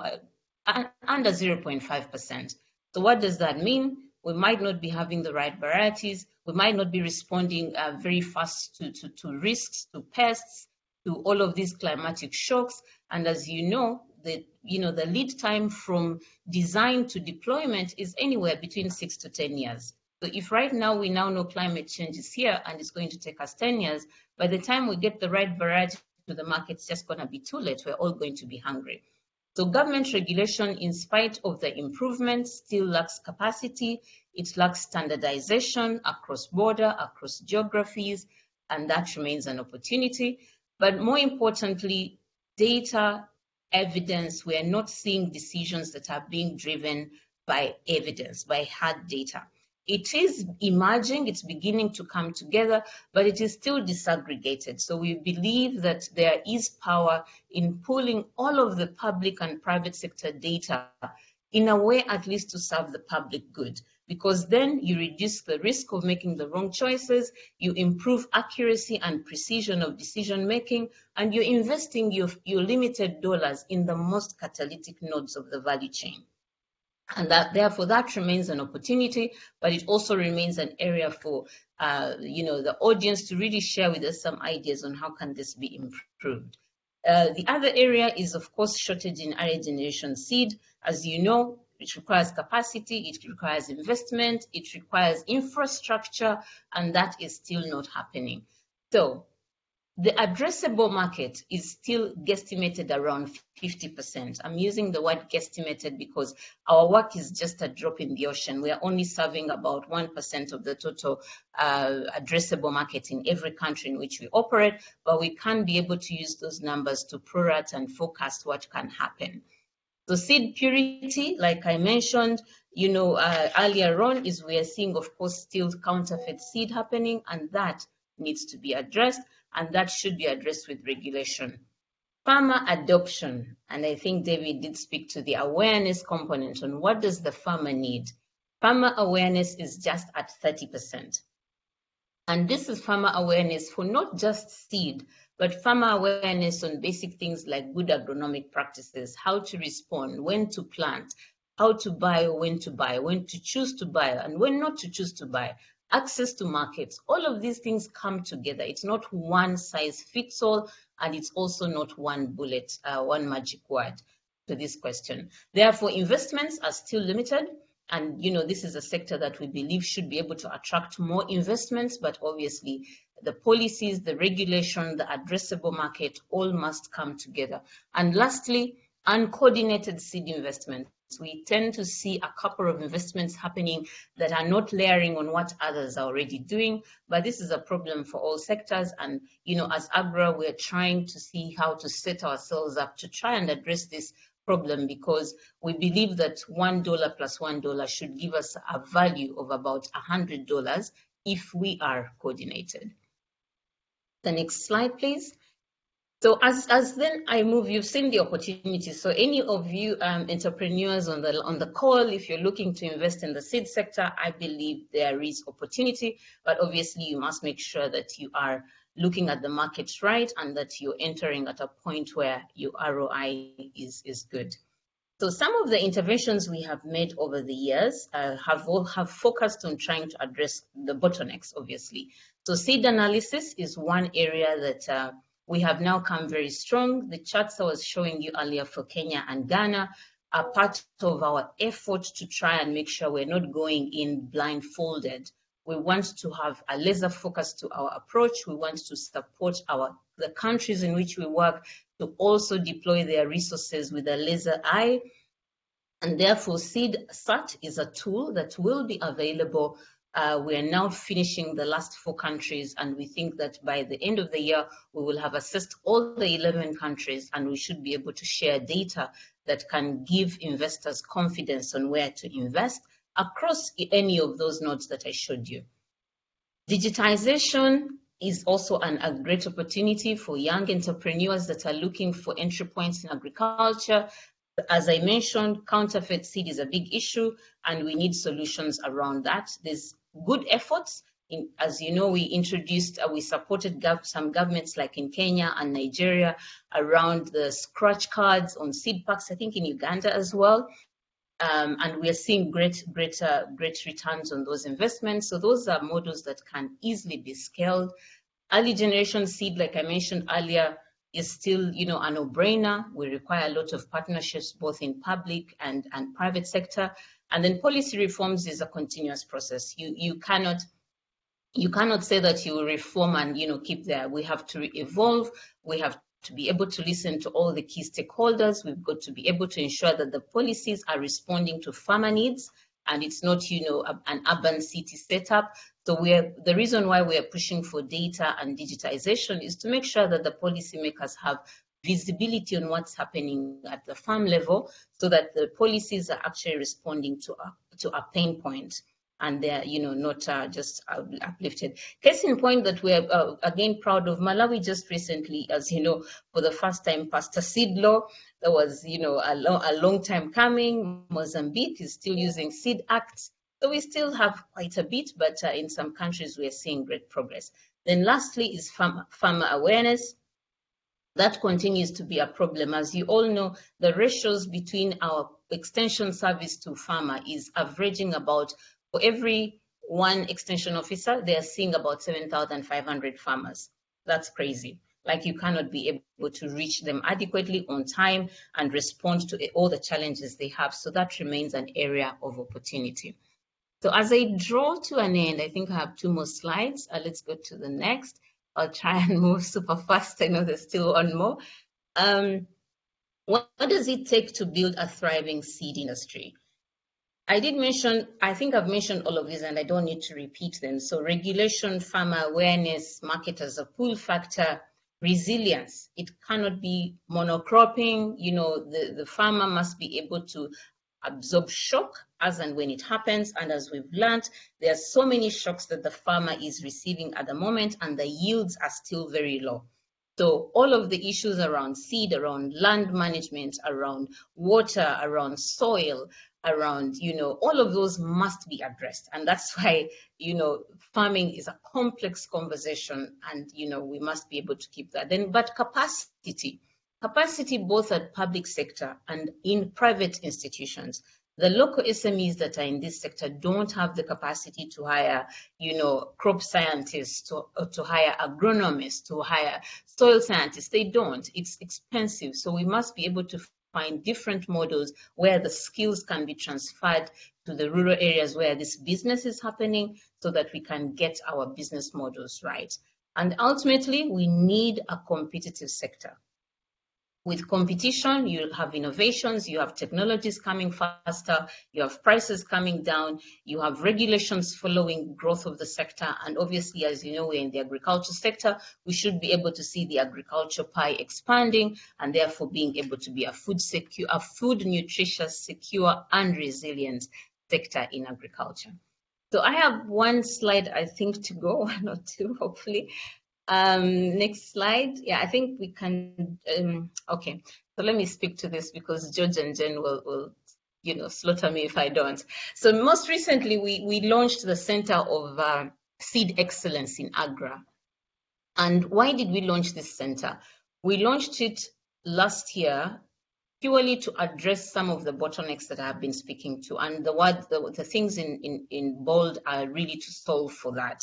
uh, under 0.5%. So what does that mean? We might not be having the right varieties we might not be responding uh, very fast to, to, to risks, to pests, to all of these climatic shocks. And as you know, the you know the lead time from design to deployment is anywhere between six to ten years. So if right now we now know climate change is here and it's going to take us 10 years, by the time we get the right variety to the market, it's just going to be too late. We're all going to be hungry. So government regulation, in spite of the improvements, still lacks capacity. It lacks standardization across border, across geographies, and that remains an opportunity. But more importantly, data, evidence, we are not seeing decisions that are being driven by evidence, by hard data. It is emerging, it's beginning to come together, but it is still disaggregated. So we believe that there is power in pulling all of the public and private sector data in a way at least to serve the public good because then you reduce the risk of making the wrong choices, you improve accuracy and precision of decision making, and you're investing your, your limited dollars in the most catalytic nodes of the value chain. And that therefore that remains an opportunity, but it also remains an area for uh, you know the audience to really share with us some ideas on how can this be improved. Uh, the other area is of course shortage in early generation seed. As you know, it requires capacity, it requires investment, it requires infrastructure, and that is still not happening. So the addressable market is still guesstimated around 50%. I'm using the word guesstimated because our work is just a drop in the ocean. We are only serving about 1% of the total uh, addressable market in every country in which we operate, but we can be able to use those numbers to prorate and forecast what can happen. So seed purity, like I mentioned, you know, uh, earlier on is we are seeing, of course, still counterfeit seed happening, and that needs to be addressed, and that should be addressed with regulation. Farmer adoption, and I think David did speak to the awareness component on what does the farmer need. Farmer awareness is just at 30%. And this is farmer awareness for not just seed, but farmer awareness on basic things like good agronomic practices, how to respond, when to plant, how to buy, when to buy, when to choose to buy, and when not to choose to buy, access to markets. All of these things come together. It's not one size fits all, and it's also not one bullet, uh, one magic word to this question. Therefore, investments are still limited. And you know, this is a sector that we believe should be able to attract more investments, but obviously the policies, the regulation, the addressable market all must come together. And lastly, uncoordinated seed investment we tend to see a couple of investments happening that are not layering on what others are already doing. But this is a problem for all sectors. And, you know, as AGRA, we're trying to see how to set ourselves up to try and address this problem because we believe that one dollar plus one dollar should give us a value of about a hundred dollars if we are coordinated. The next slide, please. So as, as then I move, you've seen the opportunities. So any of you um, entrepreneurs on the on the call, if you're looking to invest in the seed sector, I believe there is opportunity, but obviously you must make sure that you are looking at the markets right and that you're entering at a point where your ROI is, is good. So some of the interventions we have made over the years uh, have all, have focused on trying to address the bottlenecks, obviously. So seed analysis is one area that uh, we have now come very strong. The charts I was showing you earlier for Kenya and Ghana are part of our effort to try and make sure we're not going in blindfolded. We want to have a laser focus to our approach. We want to support our the countries in which we work to also deploy their resources with a laser eye. And therefore, SEED SeedSat is a tool that will be available uh, we are now finishing the last four countries, and we think that by the end of the year, we will have assessed all the 11 countries, and we should be able to share data that can give investors confidence on where to invest across any of those nodes that I showed you. Digitization is also an, a great opportunity for young entrepreneurs that are looking for entry points in agriculture. As I mentioned, counterfeit seed is a big issue, and we need solutions around that. There's good efforts. In, as you know, we introduced, uh, we supported gov some governments like in Kenya and Nigeria around the scratch cards on seed packs, I think in Uganda as well. Um, and we are seeing great, great, uh, great returns on those investments. So those are models that can easily be scaled. Early generation seed, like I mentioned earlier, is still, you know, a no-brainer. We require a lot of partnerships, both in public and, and private sector. And then policy reforms is a continuous process. You you cannot you cannot say that you reform and you know keep there. We have to evolve. We have to be able to listen to all the key stakeholders. We've got to be able to ensure that the policies are responding to farmer needs and it's not, you know, an urban city setup. So we're the reason why we are pushing for data and digitization is to make sure that the policymakers have visibility on what's happening at the farm level so that the policies are actually responding to a, to a pain point and they're you know not uh, just uplifted. Case in point that we're uh, again proud of malawi just recently as you know for the first time passed a seed law that was you know a, lo a long time coming. Mozambique is still using seed acts. So we still have quite a bit but uh, in some countries we are seeing great progress. Then lastly is farm, farmer awareness that continues to be a problem. As you all know, the ratios between our extension service to farmer is averaging about, for every one extension officer, they are seeing about 7,500 farmers. That's crazy. Like you cannot be able to reach them adequately on time and respond to all the challenges they have. So that remains an area of opportunity. So as I draw to an end, I think I have two more slides. Uh, let's go to the next. I'll try and move super fast. I know there's still one more. Um, what, what does it take to build a thriving seed industry? I did mention, I think I've mentioned all of these and I don't need to repeat them. So regulation, farmer awareness, market as a pull factor, resilience. It cannot be monocropping. You know, the, the farmer must be able to absorb shock as and when it happens. And as we've learned, there are so many shocks that the farmer is receiving at the moment, and the yields are still very low. So all of the issues around seed, around land management, around water, around soil, around, you know, all of those must be addressed. And that's why, you know, farming is a complex conversation and, you know, we must be able to keep that. Then, but capacity, capacity both at public sector and in private institutions. The local SMEs that are in this sector don't have the capacity to hire, you know, crop scientists, to, uh, to hire agronomists, to hire soil scientists. They don't. It's expensive. So we must be able to find different models where the skills can be transferred to the rural areas where this business is happening so that we can get our business models right. And ultimately, we need a competitive sector with competition, you have innovations, you have technologies coming faster, you have prices coming down, you have regulations following growth of the sector. And obviously, as you know, we're in the agriculture sector, we should be able to see the agriculture pie expanding and therefore being able to be a food secure, a food nutritious, secure and resilient sector in agriculture. So I have one slide, I think, to go, not two, hopefully. Um, next slide. Yeah, I think we can, um, okay. So let me speak to this because George and Jen will, will you know, slaughter me if I don't. So most recently, we, we launched the Center of uh, Seed Excellence in Agra. And why did we launch this center? We launched it last year purely to address some of the bottlenecks that I have been speaking to. And the word, the, the things in, in, in bold are really to solve for that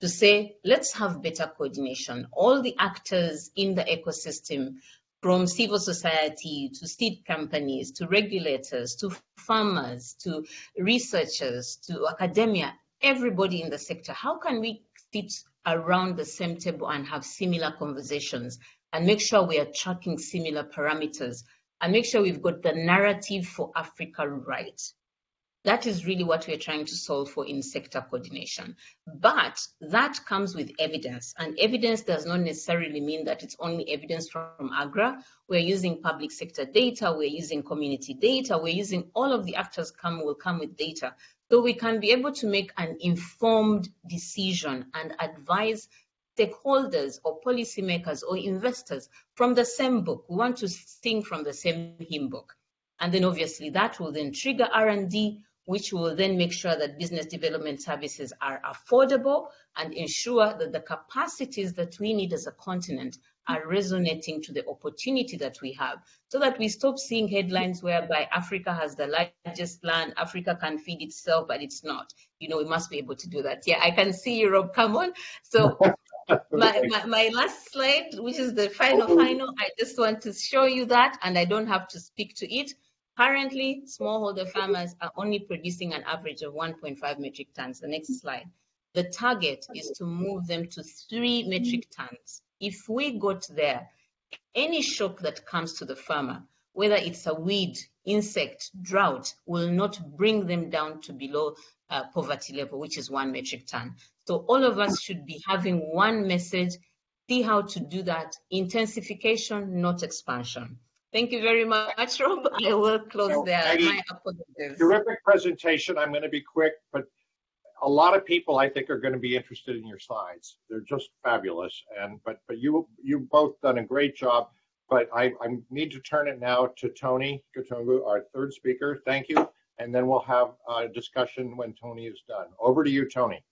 to say, let's have better coordination. All the actors in the ecosystem, from civil society to seed companies, to regulators, to farmers, to researchers, to academia, everybody in the sector, how can we sit around the same table and have similar conversations and make sure we are tracking similar parameters and make sure we've got the narrative for Africa right? That is really what we're trying to solve for in sector coordination. But that comes with evidence, and evidence does not necessarily mean that it's only evidence from AGRA. We're using public sector data, we're using community data, we're using all of the actors come will come with data. So we can be able to make an informed decision and advise stakeholders or policymakers or investors from the same book. We want to sing from the same hymn book. And then obviously that will then trigger R&D, which will then make sure that business development services are affordable and ensure that the capacities that we need as a continent are resonating to the opportunity that we have so that we stop seeing headlines whereby Africa has the largest land, Africa can feed itself, but it's not. You know, we must be able to do that. Yeah, I can see Europe, come on. So my, my, my, last slide, which is the final, oh. final, I just want to show you that and I don't have to speak to it. Currently, smallholder farmers are only producing an average of 1.5 metric tons. The next slide. The target is to move them to three metric tons. If we got there, any shock that comes to the farmer, whether it's a weed, insect, drought, will not bring them down to below uh, poverty level, which is one metric ton. So all of us should be having one message, see how to do that, intensification, not expansion. Thank you very much, Rob. I will close so, there. Maggie, My apologies. Terrific presentation. I'm going to be quick, but a lot of people I think are going to be interested in your slides. They're just fabulous. And but but you you both done a great job. But I, I need to turn it now to Tony Katungu, our third speaker. Thank you. And then we'll have a discussion when Tony is done. Over to you, Tony.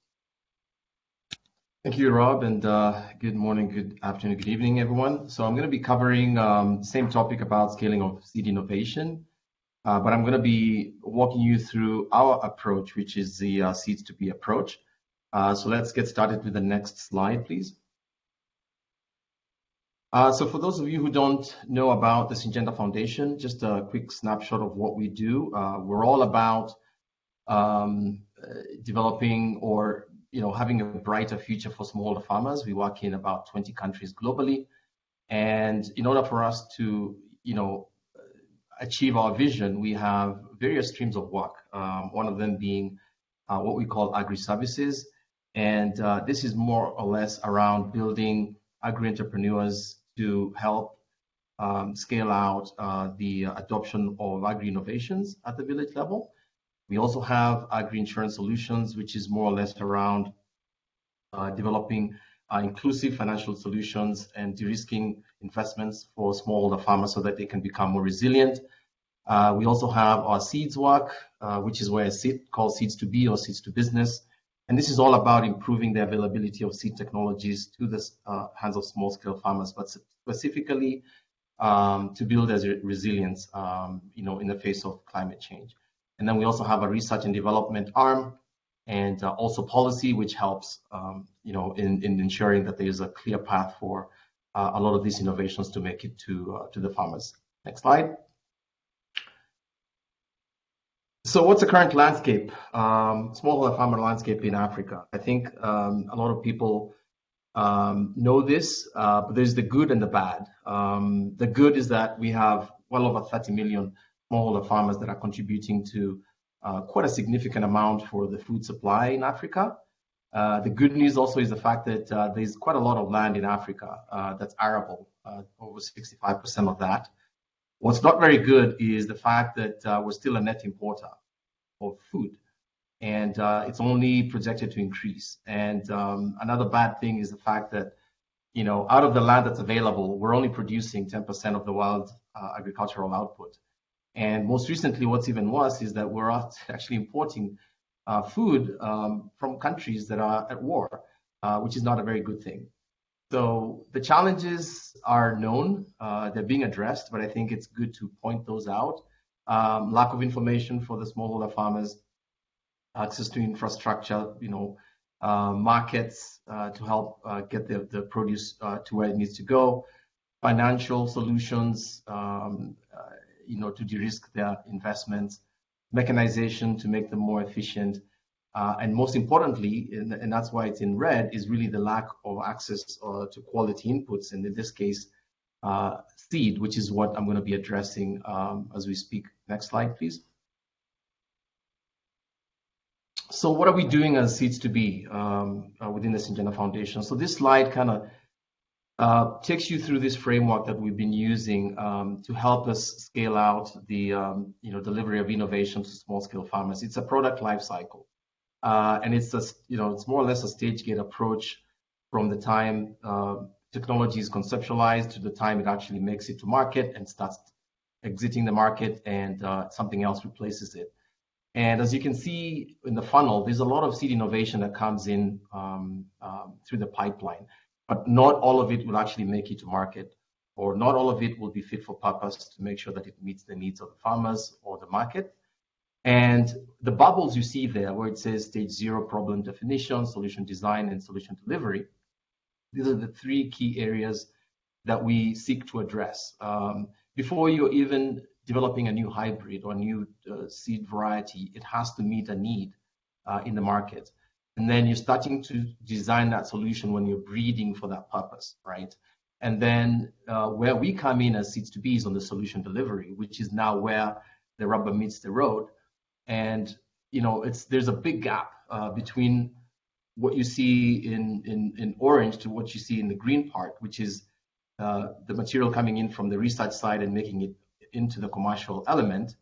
Thank you, Rob, and uh, good morning, good afternoon, good evening, everyone. So I'm going to be covering um, same topic about scaling of seed innovation, uh, but I'm going to be walking you through our approach, which is the uh, Seeds2B approach. Uh, so let's get started with the next slide, please. Uh, so for those of you who don't know about the Syngenta Foundation, just a quick snapshot of what we do. Uh, we're all about um, developing or you know, having a brighter future for smaller farmers. We work in about 20 countries globally. And in order for us to, you know, achieve our vision, we have various streams of work. Um, one of them being uh, what we call agri-services. And uh, this is more or less around building agri-entrepreneurs to help um, scale out uh, the adoption of agri-innovations at the village level. We also have Agri Insurance Solutions, which is more or less around uh, developing uh, inclusive financial solutions and de-risking investments for smallholder farmers so that they can become more resilient. Uh, we also have our seeds work, which is where I sit, called Seeds2B or Seeds to Business. And this is all about improving the availability of seed technologies to the hands of small-scale farmers, but specifically um, to build their resilience, um, you know, in the face of climate change. And then we also have a research and development arm and uh, also policy, which helps, um, you know, in ensuring that there's a clear path for uh, a lot of these innovations to make it to uh, to the farmers. Next slide. So what's the current landscape, um, smallholder farmer landscape in Africa? I think um, a lot of people know this, but there's the good and the bad. The good is that we have well over 30 million smallholder farmers that are contributing to uh, quite a significant amount for the food supply in Africa. Uh, the good news also is the fact that uh, there's quite a lot of land in Africa that's arable, over 65% of that. What's not very good is the fact that we're still a net importer of food, and it's only projected to increase. And um, another bad thing is the fact that, you know, out of the land that's available, we're only producing 10% of the world's agricultural output. And most recently, what's even worse is that we're actually importing uh, food um, from countries that are at war, uh, which is not a very good thing. So the challenges are known, uh, they're being addressed, but I think it's good to point those out. Um, lack of information for the smallholder farmers, access to infrastructure, you know, markets to help get the produce to where it needs to go, financial solutions, um, you know, to de-risk their investments, mechanization to make them more efficient. Uh, and most importantly, and that's why it's in red, is really the lack of access uh, to quality inputs, and in this case, uh, seed, which is what I'm gonna be addressing um, as we speak. Next slide, please. So what are we doing as Seeds2B um, uh, within the Syngenta Foundation? So this slide kinda takes you through this framework that we've been using um, to help us scale out the, um, you know, delivery of innovation to small-scale farmers. It's a product life cycle. Uh, it's a, you know, it's more or less a stage gate approach from the time uh, technology is conceptualized to the time it actually makes it to market and starts exiting the market and something else replaces it. And as you can see in the funnel, there's a lot of seed innovation that comes in um, through the pipeline, but not all of it will actually make it to market, or not all of it will be fit for purpose to make sure that it meets the needs of the farmers or the market. And the bubbles you see there, where it says stage zero problem definition, solution design, and solution delivery, these are the three key areas that we seek to address. Um, before you're even developing a new hybrid or new uh, seed variety, it has to meet a need uh, in the market. And then you're starting to design that solution when you're breeding for that purpose, right? And then, uh, where we come in as Seeds2B is on the solution delivery, which is now where the rubber meets the road. And you know, it's there's a big gap uh, between what you see in orange to what you see in the green part, which is uh, the material coming in from the research side and making it into the commercial element.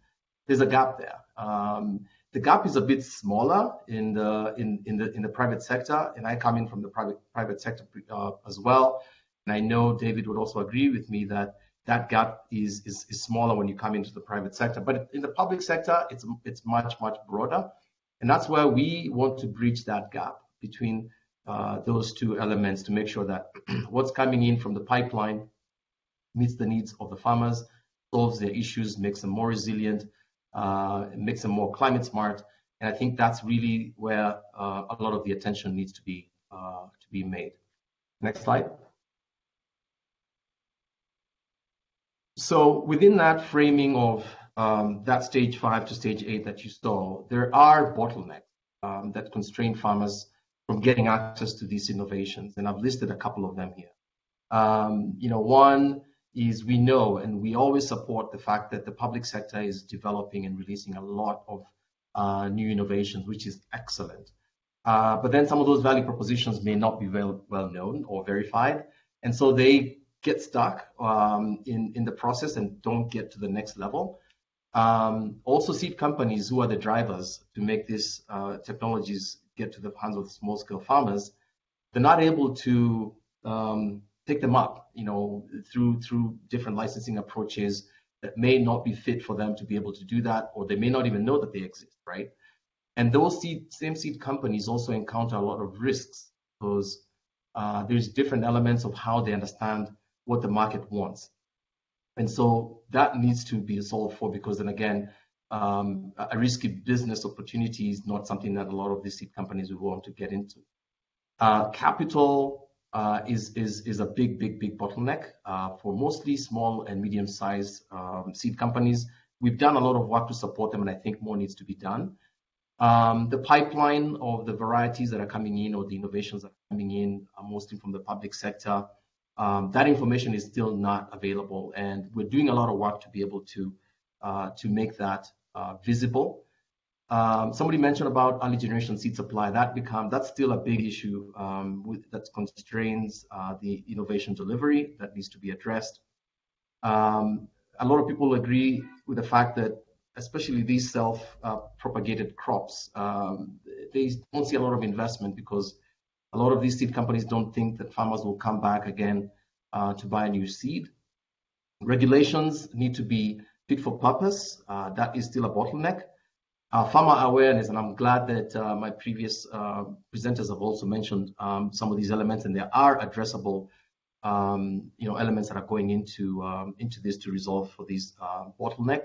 There's a gap there. Um, The gap is a bit smaller in the in the in the private sector, and I come in from the private private sector uh, as well. And I know David would also agree with me that that gap is is smaller when you come into the private sector. But in the public sector, it's it's much much broader. And that's where we want to bridge that gap between uh, those two elements to make sure that what's coming in from the pipeline meets the needs of the farmers, solves their issues, makes them more resilient, Uh, makes them more climate smart. And I think that's really where uh, a lot of the attention needs uh, to be made. Next slide. So within that framing of um, that stage five to stage eight that you saw, there are bottlenecks um, that constrain farmers from getting access to these innovations, and I've listed a couple of them here. Um, you know, one is we know, and we always support the fact that the public sector is developing and releasing a lot of new innovations, which is excellent. Uh, but then some of those value propositions may not be well well known or verified, and so they get stuck in the process and don't get to the next level. Um, also, seed companies who are the drivers to make these uh, technologies get to the hands of small scale farmers, they're not able to um, pick them up, you know, through through different licensing approaches that may not be fit for them to be able to do that, or they may not even know that they exist, right? And those seed, same seed companies also encounter a lot of risks because uh, there's different elements of how they understand what the market wants. And so that needs to be solved for because then again, um, a risky business opportunity is not something that a lot of these seed companies would want to get into. Uh, capital uh, is, is, is a big, big, big bottleneck uh, for mostly small and medium-sized um, seed companies. We've done a lot of work to support them, and I think more needs to be done. Um, the pipeline of the varieties that are coming in or the innovations that are coming in are mostly from the public sector. Um, that information is still not available, and we're doing a lot of work to be able to uh, to make that uh, visible. Um, somebody mentioned about early generation seed supply. That become that's still a big issue um, with, that constrains uh, the innovation delivery that needs to be addressed. Um, a lot of people agree with the fact that, especially these self-propagated crops, um, they don't see a lot of investment because a lot of these seed companies don't think that farmers will come back again uh, to buy a new seed. Regulations need to be fit for purpose. Uh, that is still a bottleneck. Uh, farmer awareness, and I'm glad that uh, my previous uh, presenters have also mentioned um, some of these elements, and there are addressable, um, you know, elements that are going into um, into this to resolve for these uh, bottleneck,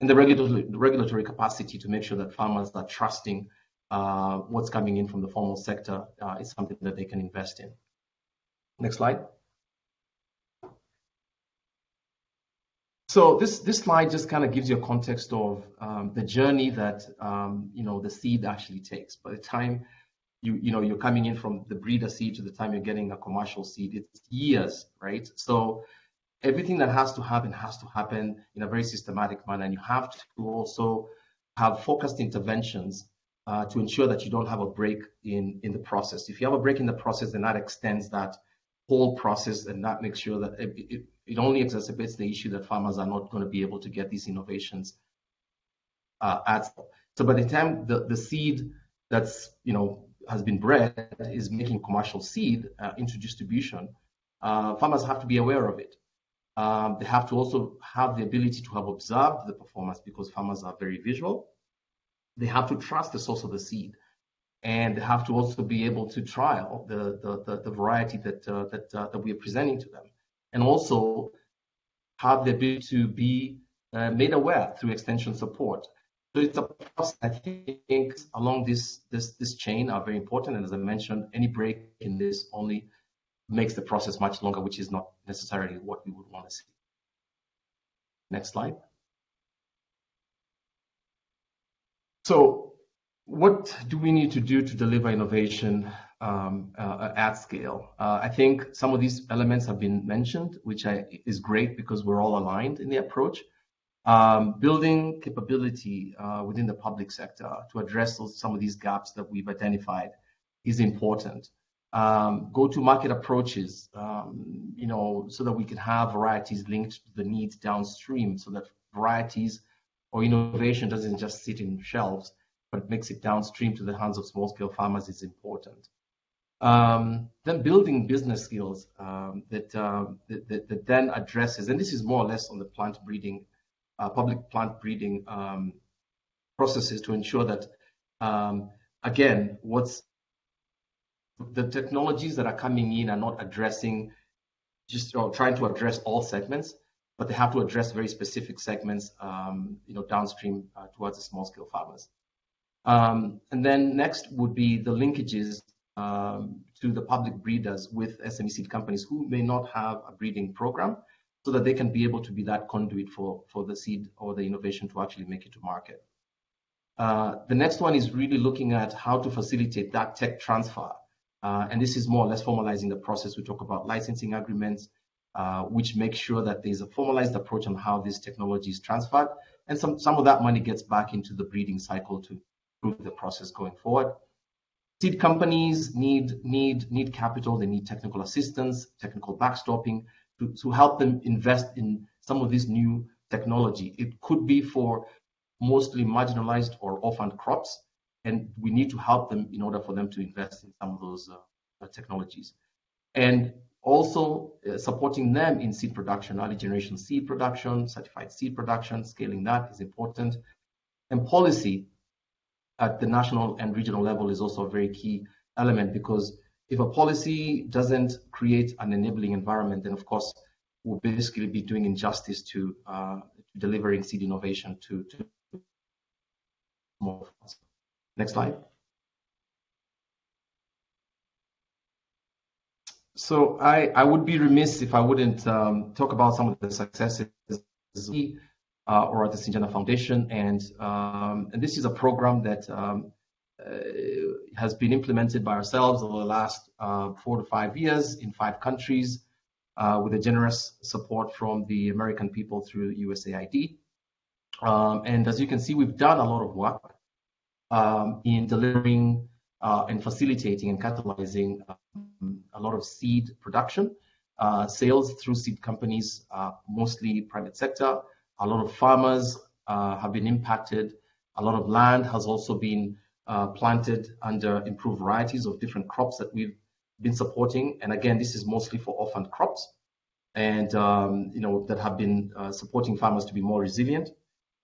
and the regulatory the regulatory capacity to make sure that farmers are trusting uh, what's coming in from the formal sector uh, is something that they can invest in. Next slide. So this this slide just kind of gives you a context of um, the journey that um, you know the seed actually takes. By the time you you know you're coming in from the breeder seed to the time you're getting a commercial seed, it's years, right? So everything that has to happen has to happen in a very systematic manner, and you have to also have focused interventions uh, to ensure that you don't have a break in in the process. If you have a break in the process, then that extends that whole process, and that makes sure that it, it, it only exacerbates the issue that farmers are not going to be able to get these innovations uh, at. So by the time the, the seed that's you know has been bred is making commercial seed uh, into distribution, uh, farmers have to be aware of it. Um, they have to also have the ability to have observed the performance because farmers are very visual. They have to trust the source of the seed, and have to also be able to trial the the, the, the variety that uh, that uh, that we are presenting to them and also have the ability to be uh, made aware through extension support. So it's a process I think along this, this, this chain are very important. And as I mentioned, any break in this only makes the process much longer, which is not necessarily what we would want to see. Next slide. So what do we need to do to deliver innovation um, uh, at scale. Uh, I think some of these elements have been mentioned, which I, is great because we're all aligned in the approach. Um, building capability uh, within the public sector to address those, some of these gaps that we've identified is important. Um, go-to-market approaches, um, you know, so that we can have varieties linked to the needs downstream, so that varieties or innovation doesn't just sit in shelves, but makes it downstream to the hands of small-scale farmers is important. Um, then building business skills um, that, uh, that, that, that, then addresses, and this is more or less on the plant breeding, uh, public plant breeding um, processes to ensure that, um, again, what's the technologies that are coming in are not addressing just or trying to address all segments, but they have to address very specific segments, um, you know, downstream uh, towards the small scale farmers. Um, and then next would be the linkages um, to the public breeders with SME seed companies who may not have a breeding program so that they can be able to be that conduit for, for the seed or the innovation to actually make it to market. Uh, the next one is really looking at how to facilitate that tech transfer. Uh, and this is more or less formalizing the process. We talk about licensing agreements, uh, which make sure that there's a formalized approach on how this technology is transferred. And some, some of that money gets back into the breeding cycle to improve the process going forward. Seed companies need need need capital. They need technical assistance, technical backstopping to, to help them invest in some of these new technology. It could be for mostly marginalized or orphaned crops, and we need to help them in order for them to invest in some of those uh, technologies. And also uh, supporting them in seed production, early generation seed production, certified seed production, scaling that is important. And policy at the national and regional level is also a very key element because if a policy doesn't create an enabling environment, then of course we'll basically be doing injustice to uh, delivering seed innovation to, to more. Next slide. So I, I would be remiss if I wouldn't um, talk about some of the successes uh, or at the Syngenta Foundation. And, um, and this is a program that um, uh, has been implemented by ourselves over the last uh, four to five years in five countries uh, with a generous support from the American people through USAID. Um, and as you can see, we've done a lot of work um, in delivering uh, and facilitating and catalyzing um, a lot of seed production, uh, sales through seed companies, mostly private sector. A lot of farmers uh, have been impacted. A lot of land has also been uh, planted under improved varieties of different crops that we've been supporting. And again, this is mostly for orphaned crops and um, you know that have been uh, supporting farmers to be more resilient.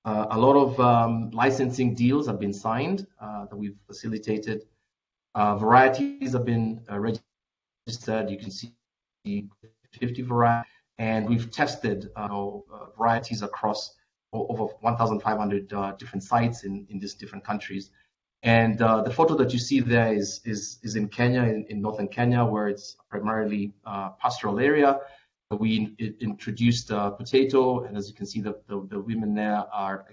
Uh, a lot of um, licensing deals have been signed uh, that we've facilitated. Uh, varieties have been registered. You can see 50 varieties, and we've tested uh, varieties across over 1,500 different sites in, in these different countries. And uh, the photo that you see there is is, is in Kenya, in, in northern Kenya, where it's primarily uh, pastoral area. We introduced uh, potato, and as you can see, the, the, the, women there are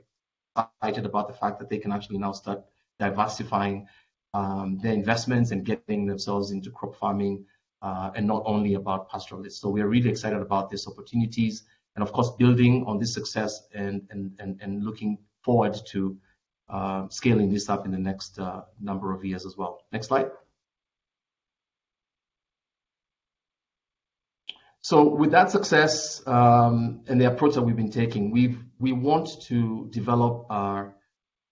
excited about the fact that they can actually now start diversifying um, their investments and getting themselves into crop farming, uh, and not only about pastoralists. So we are really excited about these opportunities, and of course, building on this success and and and, and looking forward to uh, scaling this up in the next uh, number of years as well. Next slide. So with that success um, and the approach that we've been taking, we we want to develop our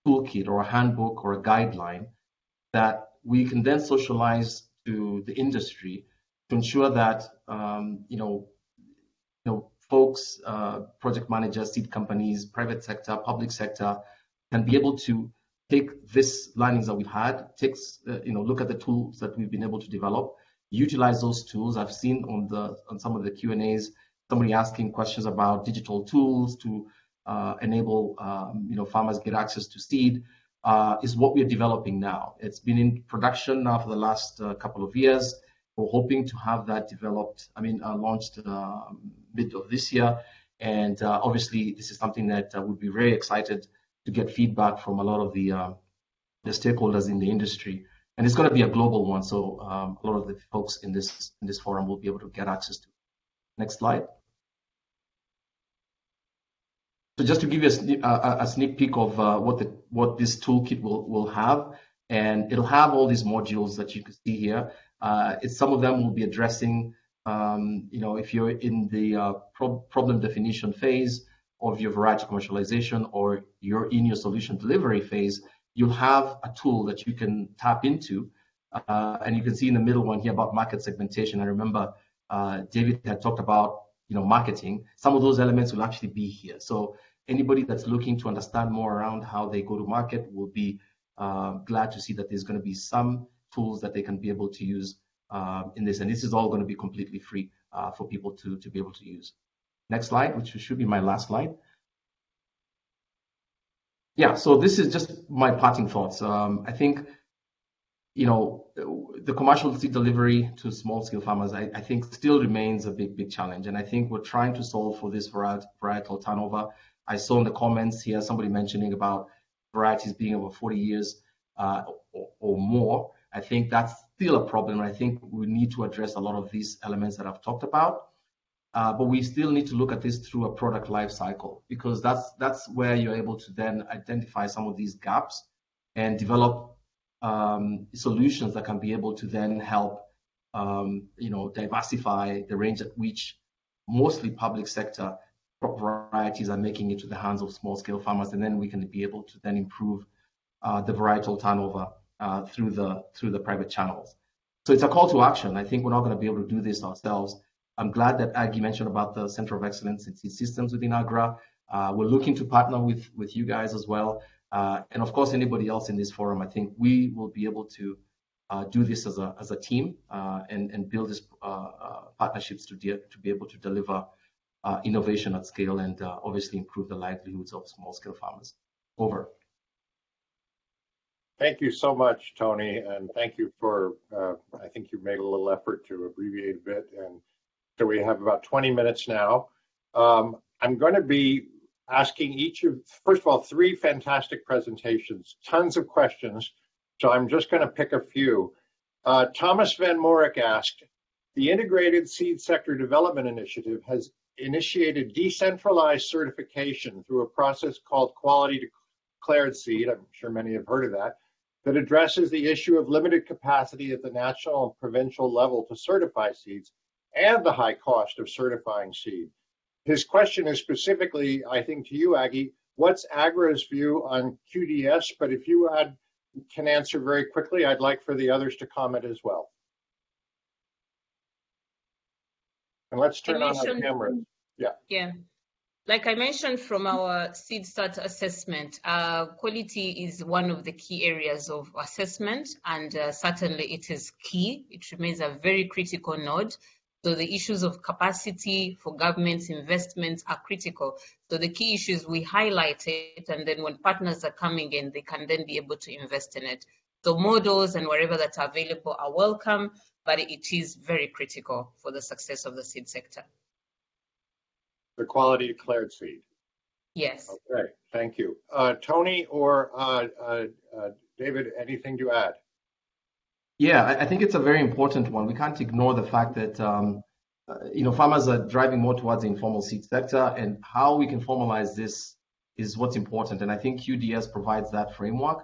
toolkit or a handbook or a guideline that we can then socialize to the industry to ensure that um, you know you know folks, uh, project managers, seed companies, private sector, public sector can be able to take this learnings that we've had, takes uh, you know look at the tools that we've been able to develop, utilize those tools. I've seen on the on some of the Q and A's somebody asking questions about digital tools to uh, enable um, you know farmers get access to seed. Uh, is what we're developing now. It's been in production now for the last uh, couple of years. We're hoping to have that developed, I mean, uh, launched uh, mid of this year. And uh, obviously, this is something that would be very excited to get feedback from a lot of the the stakeholders in the industry and it's going to be a global one. So um, a lot of the folks in this in this forum will be able to get access to. Next slide. So just to give you a, a, a sneak peek of uh, what the what this toolkit will will have, and it'll have all these modules that you can see here. Uh, some of them will be addressing, um, you know, if you're in the uh, pro problem definition phase of your variety commercialization, or you're in your solution delivery phase, you'll have a tool that you can tap into. Uh, and you can see in the middle one here about market segmentation. I remember David had talked about you know marketing. Some of those elements will actually be here. So anybody that's looking to understand more around how they go to market will be glad to see that there's going to be some tools that they can be able to use uh, in this. And this is all going to be completely free uh, for people to, to be able to use. Next slide, which should be my last slide yeah, so this is just my parting thoughts. Um, I think, you know, the commercial seed delivery to small scale farmers, I, I, think still remains a big, big challenge. And I think we're trying to solve for this varietal turnover. I saw in the comments here somebody mentioning about varieties being over 40 years uh, or, or, more. I think that's still a problem. I think we need to address a lot of these elements that I've talked about. Uh, but we still need to look at this through a product life cycle because that's that's where you're able to then identify some of these gaps and develop um, solutions that can be able to then help um, you know diversify the range at which mostly public sector varieties are making it to the hands of small scale farmers, and then we can be able to then improve uh, the varietal turnover uh, through the through the private channels. So it's a call to action. I think we're not going to be able to do this ourselves. I'm glad that Aggie mentioned about the Center of Excellence in Systems within AGRA. Uh, we're looking to partner with with you guys as well, uh, and of course anybody else in this forum. I think we will be able to uh, do this as a as a team uh, and and build these partnerships to de- to be able to deliver innovation at scale and obviously improve the livelihoods of small scale farmers. Over. Thank you so much, Tony, and thank you for, uh, I think you made a little effort to abbreviate a bit. And so we have about 20 minutes now. Um, I'm going to be asking each of, first of all, three fantastic presentations, tons of questions. So I'm just going to pick a few. Uh, Thomas Van Morik asked, the Integrated Seed Sector Development Initiative has initiated decentralized certification through a process called Quality Declared Seed. I'm sure many have heard of that that addresses the issue of limited capacity at the national and provincial level to certify seeds and the high cost of certifying seed. His question is specifically, I think, to you, Aggie. What's AGRA's view on QDS? But if you had, can answer very quickly, I'd like for the others to comment as well. And let's turn on our cameras. Yeah. Yeah like I mentioned from our SeedSat assessment, uh, quality is one of the key areas of assessment, and uh, certainly it is key. It remains a very critical node. So the issues of capacity for governments, investments are critical. So the key issues we highlight it, and then when partners are coming in, they can then be able to invest in it. So models and wherever that are available are welcome, but it is very critical for the success of the seed sector. The quality declared seed. Yes. Okay, thank you. Uh, Tony or uh, uh, uh, David, anything to add? Yeah, I, I, think it's a very important one. We can't ignore the fact that um, uh, you know farmers are driving more towards the informal seed sector, and how we can formalize this is what's important. And I think QDS provides that framework.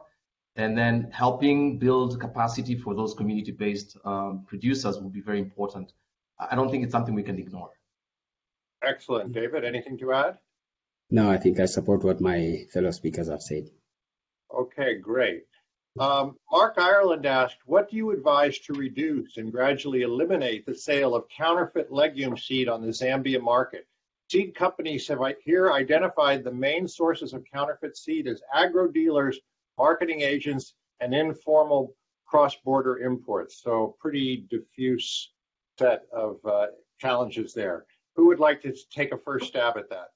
And then helping build capacity for those community-based um, producers will be very important. I don't think it's something we can ignore. Excellent. David, anything to add? No, I think I support what my fellow speakers have said. Okay, great. Um, Mark Ireland asked, what do you advise to reduce and gradually eliminate the sale of counterfeit legume seed on the Zambia market? Seed companies have here identified the main sources of counterfeit seed as agro dealers, marketing agents, and informal cross-border imports. So pretty diffuse set of uh, challenges there. Who would like to take a first stab at that?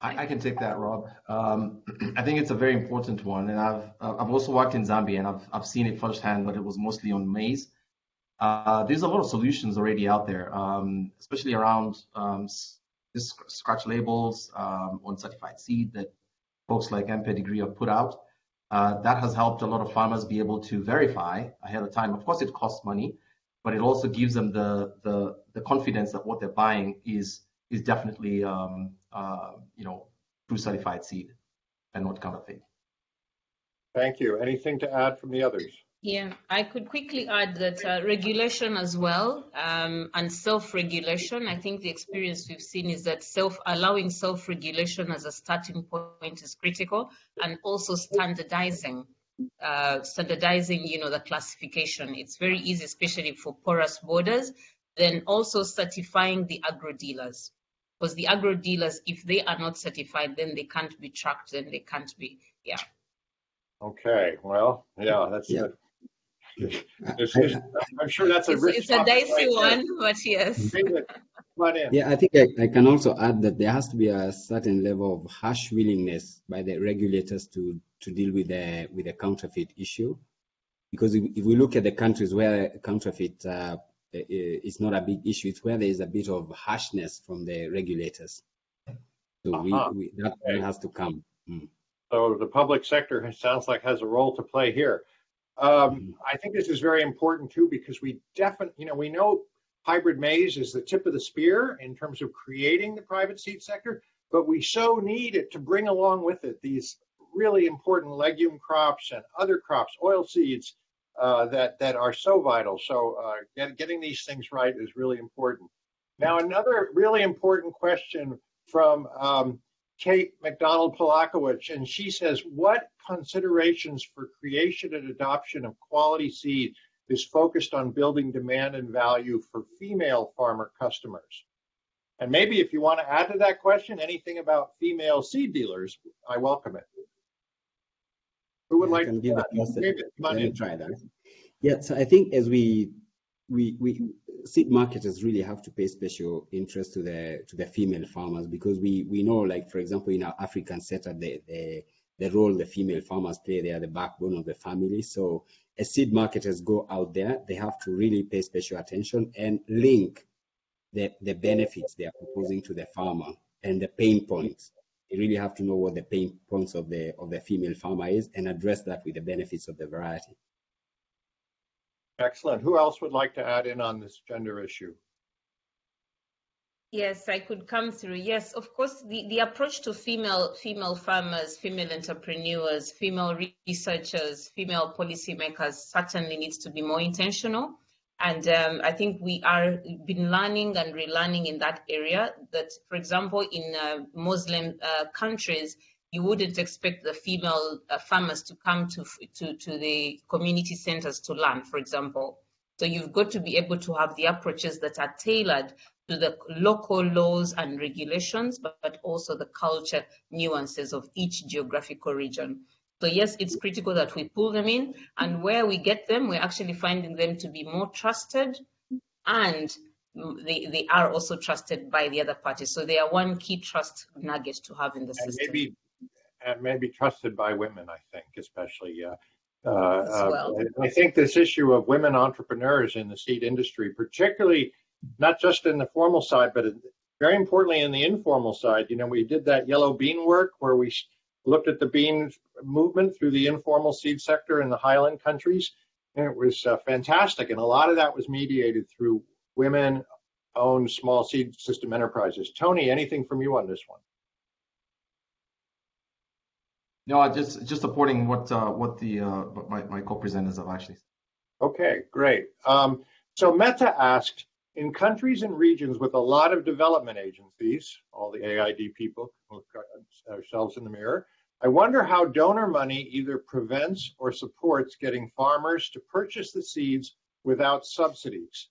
I, I can take that, Rob. Um, I think it's a very important one, and I've I've also worked in Zambia and I've I've seen it firsthand, but it was mostly on maize. Uh, there's a lot of solutions already out there, um, especially around um, this scratch labels um, on certified seed that folks like mPedigree have put out. Uh, that has helped a lot of farmers be able to verify ahead of time. Of course, it costs money, but it also gives them the the, the confidence that what they're buying is is definitely um, uh, you know true certified seed and not counterfeit. Thank you. Anything to add from the others? Yeah, I could quickly add that uh, regulation as well um, and self-regulation. I think the experience we've seen is that self allowing self-regulation as a starting point is critical, and also standardizing uh, standardizing, you know, the classification. It's very easy, especially for porous borders. Then also certifying the agro dealers, because the agro dealers, if they are not certified, then they can't be tracked. Then they can't be, yeah. Okay. Well, yeah, that's. Yeah. I'm sure that's a it's, it's a dicey right one, but yes. Yeah, I think I, I, can also add that there has to be a certain level of harsh willingness by the regulators to to deal with the with the counterfeit issue, because if, if we look at the countries where counterfeit uh, is not a big issue, it's where there is a bit of harshness from the regulators. So uh-huh. we, we, that okay. has to come. Mm. So the public sector sounds like has a role to play here. Um, mm-hmm. I think this is very important too because we definitely, you know, we know hybrid maize is the tip of the spear in terms of creating the private seed sector, but we so need it to bring along with it these really important legume crops and other crops, oil seeds uh, that that are so vital. So uh, get, getting these things right is really important. Now, another really important question from um, Kate McDonald Polakowicz, and she says, what considerations for creation and adoption of quality seed is focused on building demand and value for female farmer customers? And maybe if you want to add to that question, anything about female seed dealers, I welcome it. Who would I like to give first- David, come Let try that. Yeah, so I think as we we we seed marketers really have to pay special interest to the to the female farmers because we we know like for example in our African setup the the the role the female farmers play they are the backbone of the family so as seed marketers go out there they have to really pay special attention and link the the benefits they are proposing to the farmer and the pain points you really have to know what the pain points of the of the female farmer is and address that with the benefits of the variety Excellent. Who else would like to add in on this gender issue? Yes, I could come through. Yes, of course, the, the approach to female female farmers, female entrepreneurs, female researchers, female policymakers certainly needs to be more intentional. And um, I think we are been learning and relearning in that area. That, for example, in uh, Muslim uh, countries, you wouldn't expect the female uh, farmers to come to, to to the community centers to learn, for example. So you've got to be able to have the approaches that are tailored to the local laws and regulations, but, but also the culture nuances of each geographical region. So yes, it's critical that we pull them in, and where we get them, we're actually finding them to be more trusted, and they, they are also trusted by the other parties. So they are one key trust nugget to have in the And system. maybe, and maybe trusted by women, I think, especially. Uh, uh, uh, well. I think this issue of women entrepreneurs in the seed industry, particularly not just in the formal side, but very importantly in the informal side. You know, we did that yellow bean work where we looked at the bean movement through the informal seed sector in the highland countries. And it was uh, fantastic. And a lot of that was mediated through women owned small seed system enterprises. Tony, anything from you on this one? No, just just supporting what uh, what the uh, what my, my co-presenters have actually said. Okay, great. Um, so Meta asked, in countries and regions with a lot of development agencies, all the AID people, look ourselves in the mirror, I wonder how donor money either prevents or supports getting farmers to purchase the seeds without subsidies.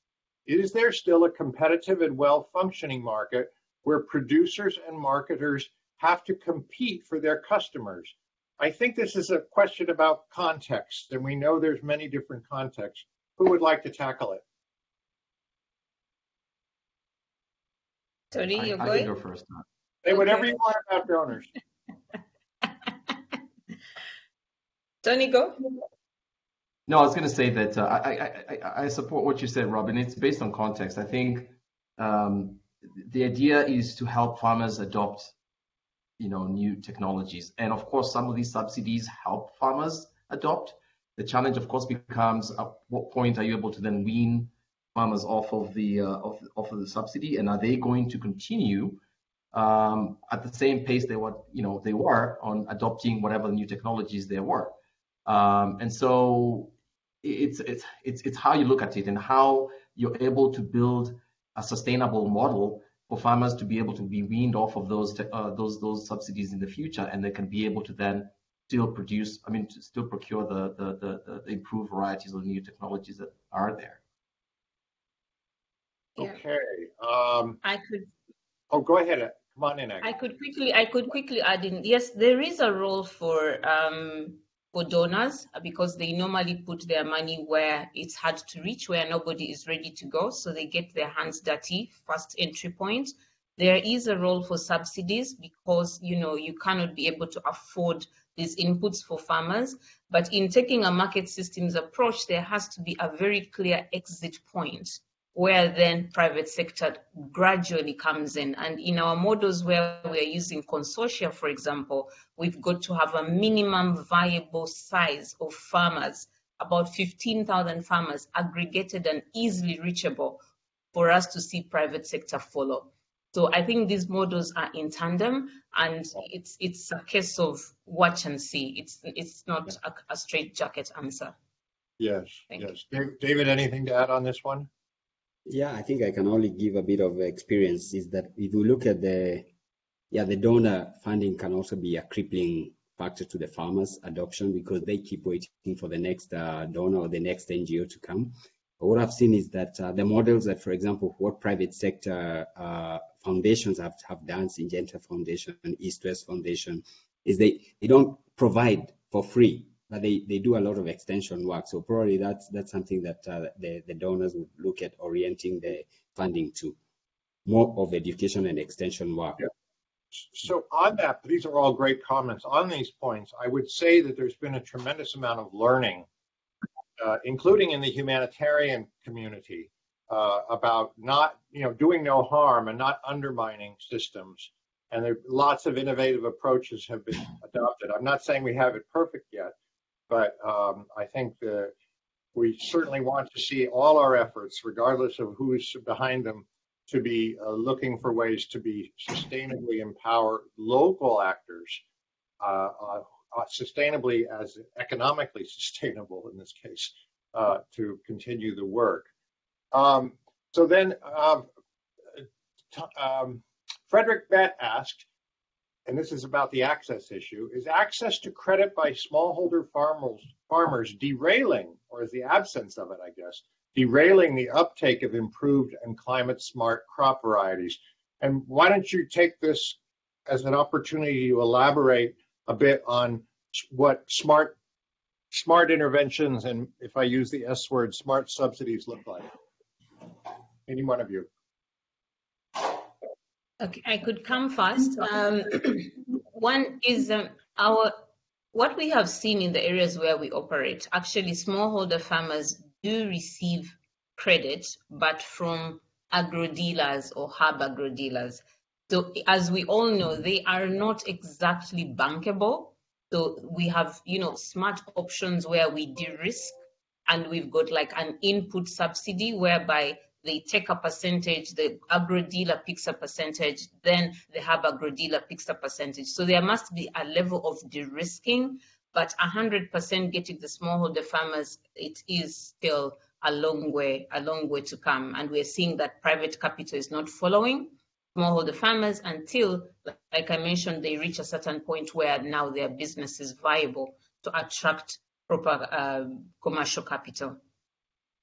Is there still a competitive and well-functioning market where producers and marketers have to compete for their customers? I think this is a question about context, and we know there's many different contexts. Who would like to tackle it? Tony, I, you're I going? can go first. Say whatever you want about donors. Tony, go. No, I was going to say that uh, I, I, I, I support what you said, Robin. It's based on context. I think um, the idea is to help farmers adopt, you know, new technologies, and of course, some of these subsidies help farmers adopt. The challenge, of course, becomes at what point are you able to then wean farmers off of the uh, off, off of the subsidy, and are they going to continue um, at the same pace they were, you know, they were on adopting whatever new technologies there were? Um, and so it's it's it's it's how you look at it and how you're able to build a sustainable model for farmers to be able to be weaned off of those te- uh, those those subsidies in the future, and they can be able to then still produce. I mean, still procure the the the, the improved varieties of new technologies that are there. Yeah. Okay. Um, I could oh, go ahead. Come on in, I could quickly I could quickly add in yes there is a role for um for donors because they normally put their money where it's hard to reach where nobody is ready to go so they get their hands dirty first entry point there is a role for subsidies because you know you cannot be able to afford these inputs for farmers but in taking a market systems approach there has to be a very clear exit point where then private sector gradually comes in. And in our models where we are using consortia, for example, we've got to have a minimum viable size of farmers, about 15,000 farmers aggregated and easily reachable for us to see private sector follow. So I think these models are in tandem and it's it's a case of watch and see. It's it's not a, a straight jacket answer. Yes, Thank yes. Dav- David, anything to add on this one? Yeah, I think I can only give a bit of experience is that if you look at the yeah, the donor funding can also be a crippling factor to the farmers' adoption because they keep waiting for the next uh, donor or the next NGO to come. But what I've seen is that uh, the models that, for example, what private sector uh, foundations have, have done, Syngenta Foundation and East West Foundation, is they, they don't provide for free, but they, they do a lot of extension work. So probably that's that's something that uh, the, the donors would look at orienting the funding to more of education and extension work. Yeah. So on that, these are all great comments. On these points, I would say that there's been a tremendous amount of learning, uh, including in the humanitarian community, uh, about not, you know, doing no harm and not undermining systems. And there lots of innovative approaches have been adopted. I'm not saying we have it perfect yet, but um, I think we certainly want to see all our efforts, regardless of who's behind them, to be uh, looking for ways to be sustainably empower local actors, uh, uh, uh sustainably as economically sustainable in this case, uh, to continue the work. Um, so then, um, um, Frederick Bett asked, and this is about the access issue, is access to credit by smallholder farmers, farmers derailing, or is the absence of it, I guess, derailing the uptake of improved and climate smart crop varieties. And why don't you take this as an opportunity to elaborate a bit on what smart smart interventions and if I use the S word, smart subsidies look like? Any one of you. Okay, I could come first. Um, one is um, our what we have seen in the areas where we operate. Actually, smallholder farmers do receive credit, but from agro dealers or hub agro dealers. So as we all know, they are not exactly bankable. So we have, you know, smart options where we de-risk and we've got like an input subsidy whereby they take a percentage, the agro dealer picks a percentage, then the hub agro dealer picks a percentage. So there must be a level of de-risking but 100% getting the smallholder farmers, it is still a long way, a long way to come. And we're seeing that private capital is not following smallholder farmers until, like I mentioned, they reach a certain point where now their business is viable to attract proper uh, commercial capital.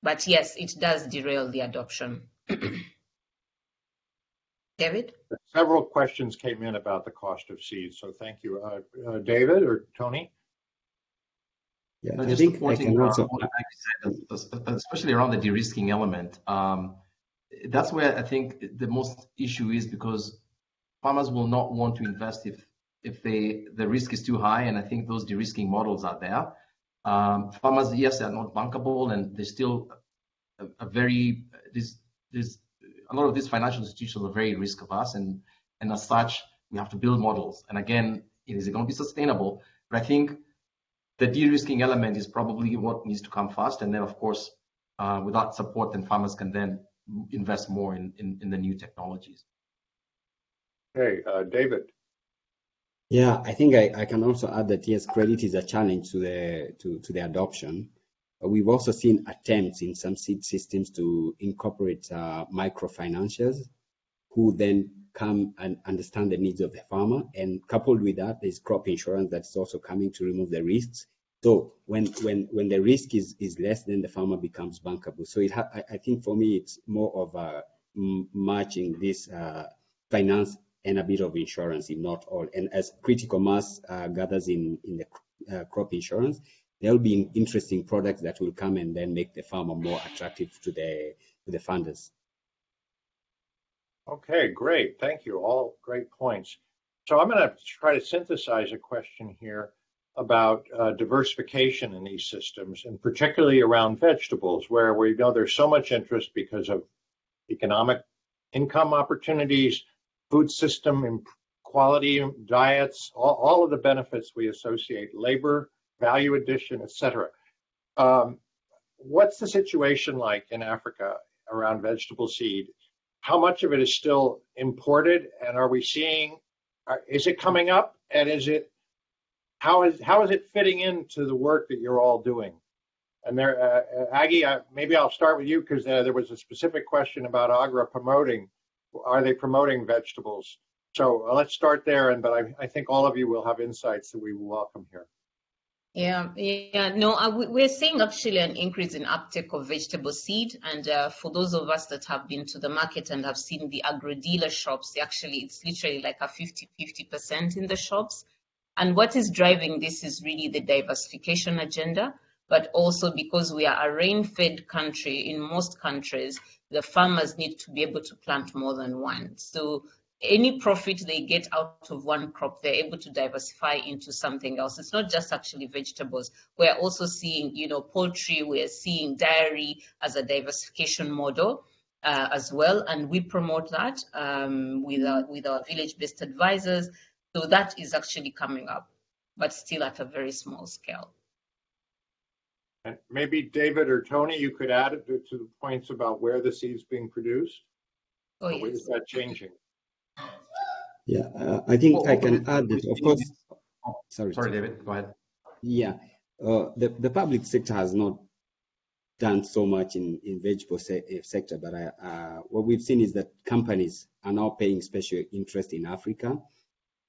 But yes, it does derail the adoption. David? Several questions came in about the cost of seeds, so thank you. Uh, uh, David or Tony? Yeah, I think I can also, especially around the de-risking element. Um, that's where I think the most issue is because farmers will not want to invest if if they the risk is too high, and I think those de-risking models are there. Um, farmers, yes, they are not bankable, and they're still a, a very a lot of these financial institutions are very risk averse, and and as such, we have to build models. And again, is it going to be sustainable? But I think the de-risking element is probably what needs to come first. And then, of course, uh, without support, then farmers can then invest more in the new technologies. Hey, uh, David. Yeah, I think I, I can also add that yes, credit is a challenge to the to, to the adoption. We've also seen attempts in some seed systems to incorporate uh, microfinanciers who then come and understand the needs of the farmer. And coupled with that, there's crop insurance that's also coming to remove the risks. So when when when the risk is is less, then the farmer becomes bankable. So it I, I, think for me it's more of a matching this uh, finance and a bit of insurance, if not all. And as critical mass uh, gathers in in the uh, crop insurance, there'll be interesting products that will come and then make the farmer more attractive to the to the funders. Okay, great. Thank you. All great points. So I'm going to try to synthesize a question here about uh, diversification in these systems, and particularly around vegetables, where we know there's so much interest because of economic income opportunities, food system quality, diets, all, all of the benefits we associate, labor, value addition, etc. Um, what's the situation like in Africa around vegetable seed? how much of it is still imported, and are we seeing? Is it coming up, and is it how is how is it fitting into the work that you're all doing? And there, uh, uh Aggie, uh, maybe I'll start with you because uh, there was a specific question about AGRA promoting. Are they promoting vegetables So uh, let's start there, and but I, I think all of you will have insights that we will welcome here. Yeah, yeah, no, uh, we're seeing actually an increase in uptake of vegetable seed. And uh, for those of us that have been to the market and have seen the agro dealer shops, actually, it's literally like a 50 50% in the shops. And what is driving this is really the diversification agenda, but also because we are a rain fed country in most countries, the farmers need to be able to plant more than one. So any profit they get out of one crop, they're able to diversify into something else. It's not just actually vegetables. We're also seeing, you know, poultry, we're seeing dairy as a diversification model uh, as well. And we promote that um, with, our, with our village-based advisors. So that is actually coming up, but still at a very small scale. And maybe David or Tony, you could add to the points about where the seed's being produced. Oh, yes. Is that changing? Yeah, uh, I think well, I can add that, of course. Oh, sorry, sorry, David, go ahead. Yeah, uh, the, the public sector has not done so much in, in vegetable se eh, sector, but I, uh, what we've seen is that companies are now paying special interest in Africa.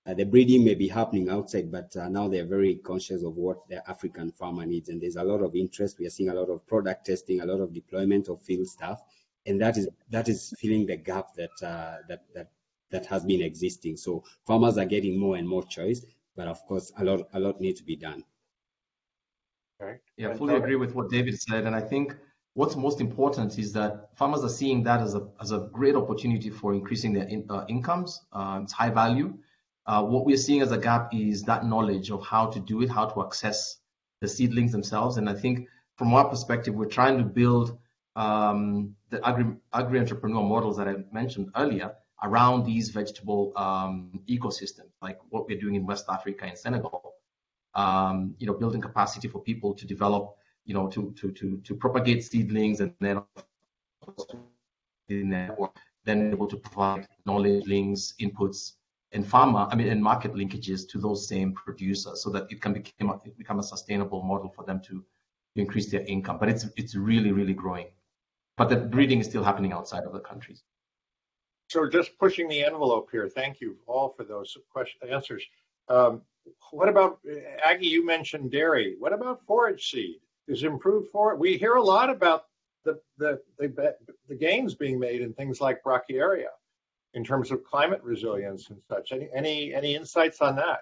Uh, the breeding may be happening outside, but uh, now they're very conscious of what the African farmer needs, and there's a lot of interest. We are seeing a lot of product testing, a lot of deployment of field staff, and that is that is filling the gap that uh, that that that has been existing. So farmers are getting more and more choice, but of course, a lot a lot needs to be done. Okay. Yeah, I fully agree with what David said, and I think what's most important is that farmers are seeing that as a as a great opportunity for increasing their in, uh, incomes. Uh, it's high value. Uh, what we're seeing as a gap is that knowledge of how to do it, how to access the seedlings themselves, and I think from our perspective, we're trying to build um, the agri entrepreneur models that I mentioned earlier around these vegetable um, ecosystems, like what we're doing in West Africa and Senegal. Um, you know, building capacity for people to develop, you know, to to to to propagate seedlings and then then able to provide knowledge links, inputs, and farmer, I mean, and market linkages to those same producers, so that it can become a, become a sustainable model for them to to increase their income. But it's it's really really growing. But the breeding is still happening outside of the countries. So just pushing the envelope here. Thank you all for those question answers. Um, what about Aggie? You mentioned dairy. What about forage seed? Is improved forage? We hear a lot about the, the the the gains being made in things like brachiaria, in terms of climate resilience and such. Any any any insights on that?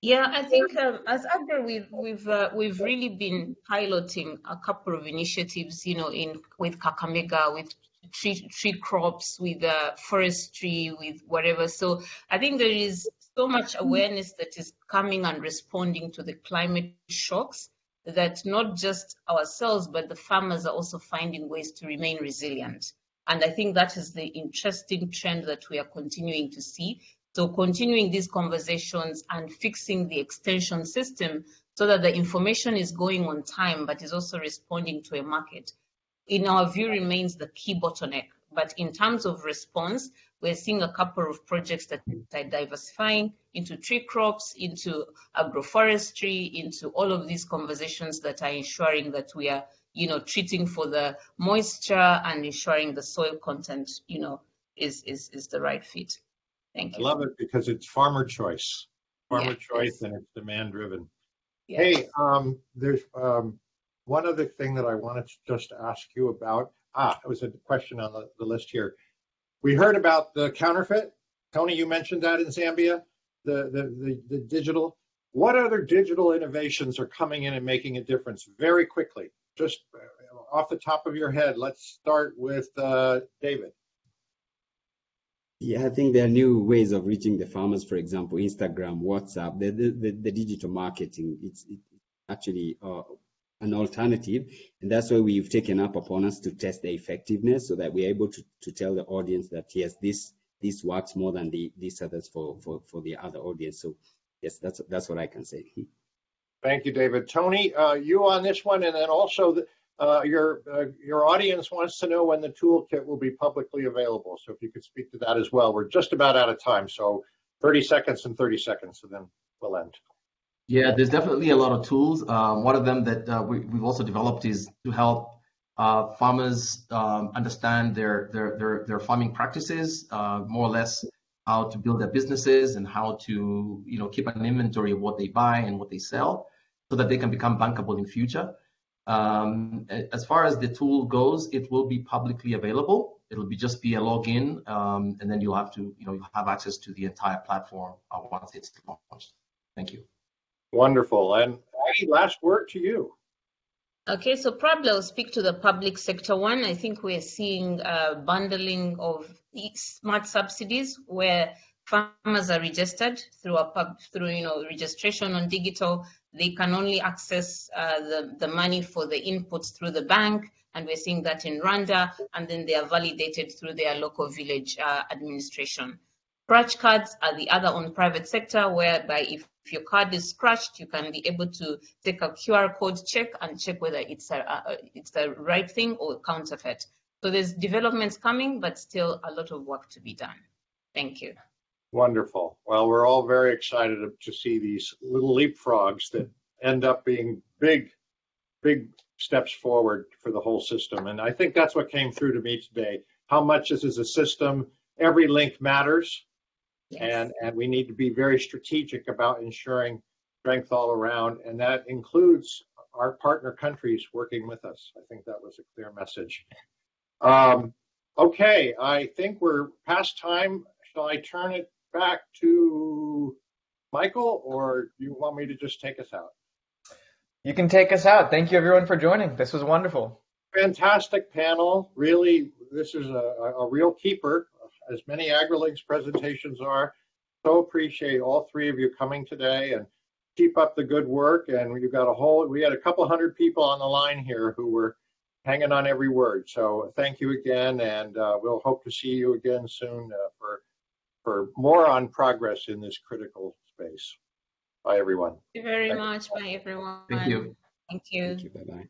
Yeah, I think um, as AGRA, we've we've uh, we've really been piloting a couple of initiatives, you know, in with Kakamega, with tree, tree crops, with uh, forestry, with whatever. So I think there is so much awareness that is coming and responding to the climate shocks that not just ourselves, but the farmers are also finding ways to remain resilient. And I think that is the interesting trend that we are continuing to see. So continuing these conversations and fixing the extension system so that the information is going on time, but is also responding to a market in our view, remains the key bottleneck. But in terms of response, we're seeing a couple of projects that are diversifying into tree crops, into agroforestry, into all of these conversations that are ensuring that we are, you know, treating for the moisture and ensuring the soil content, you know, is is is the right fit. Thank you. I love it because it's farmer choice, farmer yeah, choice, and it's demand driven. Hey, um, there's um, one other thing that I wanted to just ask you about, ah, it was a question on the, the list here. We heard about the counterfeit. Tony, you mentioned that in Zambia, the, the, the, the digital. What other digital innovations are coming in and making a difference very quickly? Just uh, off the top of your head, let's start with uh, David. Yeah, I think there are new ways of reaching the farmers. For example, Instagram, WhatsApp, the the, the, digital marketing. It's it actually uh, an alternative. And that's why we've taken up upon us to test the effectiveness so that we're able to, to tell the audience that yes, this this works more than the these others for, for, for the other audience. So yes, that's that's what I can say. Thank you, David. Tony, uh, you on this one, and then also the, uh, your uh, your audience wants to know when the toolkit will be publicly available. So if you could speak to that as well. We're just about out of time, so 30 seconds and 30 seconds, and then we'll end. Yeah, there's definitely a lot of tools. Um, one of them that uh, we, have also developed is to help uh, farmers um, understand their, their, their their farming practices, uh, more or less how to build their businesses and how to you know keep an inventory of what they buy and what they sell so that they can become bankable in future. Um, as far as the tool goes, it will be publicly available. It'll be just be a login, um, and then you'll have to, you know, you'll have access to the entire platform uh, once it's launched. Thank you. Wonderful. And any last word to you. Okay, so probably I'll speak to the public sector one. I think we're seeing a bundling of smart subsidies where farmers are registered through a pub, through you know registration on digital. They can only access uh, the the money for the inputs through the bank, and we're seeing that in Rwanda, and then they are validated through their local village uh, administration. Scratch cards are the other on private sector, whereby if, if your card is scratched, you can be able to take a QR code check and check whether it's a, a it's the right thing or counterfeit. So there's developments coming, but still a lot of work to be done. Thank you. Wonderful. Well, we're all very excited to see these little leapfrogs that end up being big, big steps forward for the whole system. And I think that's what came through to me today. How much this is a system, every link matters. Yes. And, and we need to be very strategic about ensuring strength all around. And that includes our partner countries working with us. I think that was a clear message. Um, okay, I think we're past time. Shall I turn it back to Michael or do you want me to just take us out? You can take us out. Thank you everyone for joining. This was wonderful. Fantastic panel. Really, this is a, a real keeper, as many AgriLinks presentations are. So appreciate all three of you coming today and keep up the good work. And we've got a whole, we had a couple hundred people on the line here who were hanging on every word. So thank you again, and uh, we'll hope to see you again soon uh, for for more on progress in this critical space. Bye, everyone. Thank you very much. Bye, everyone. Thank you. Thank you. Thank you. Bye bye.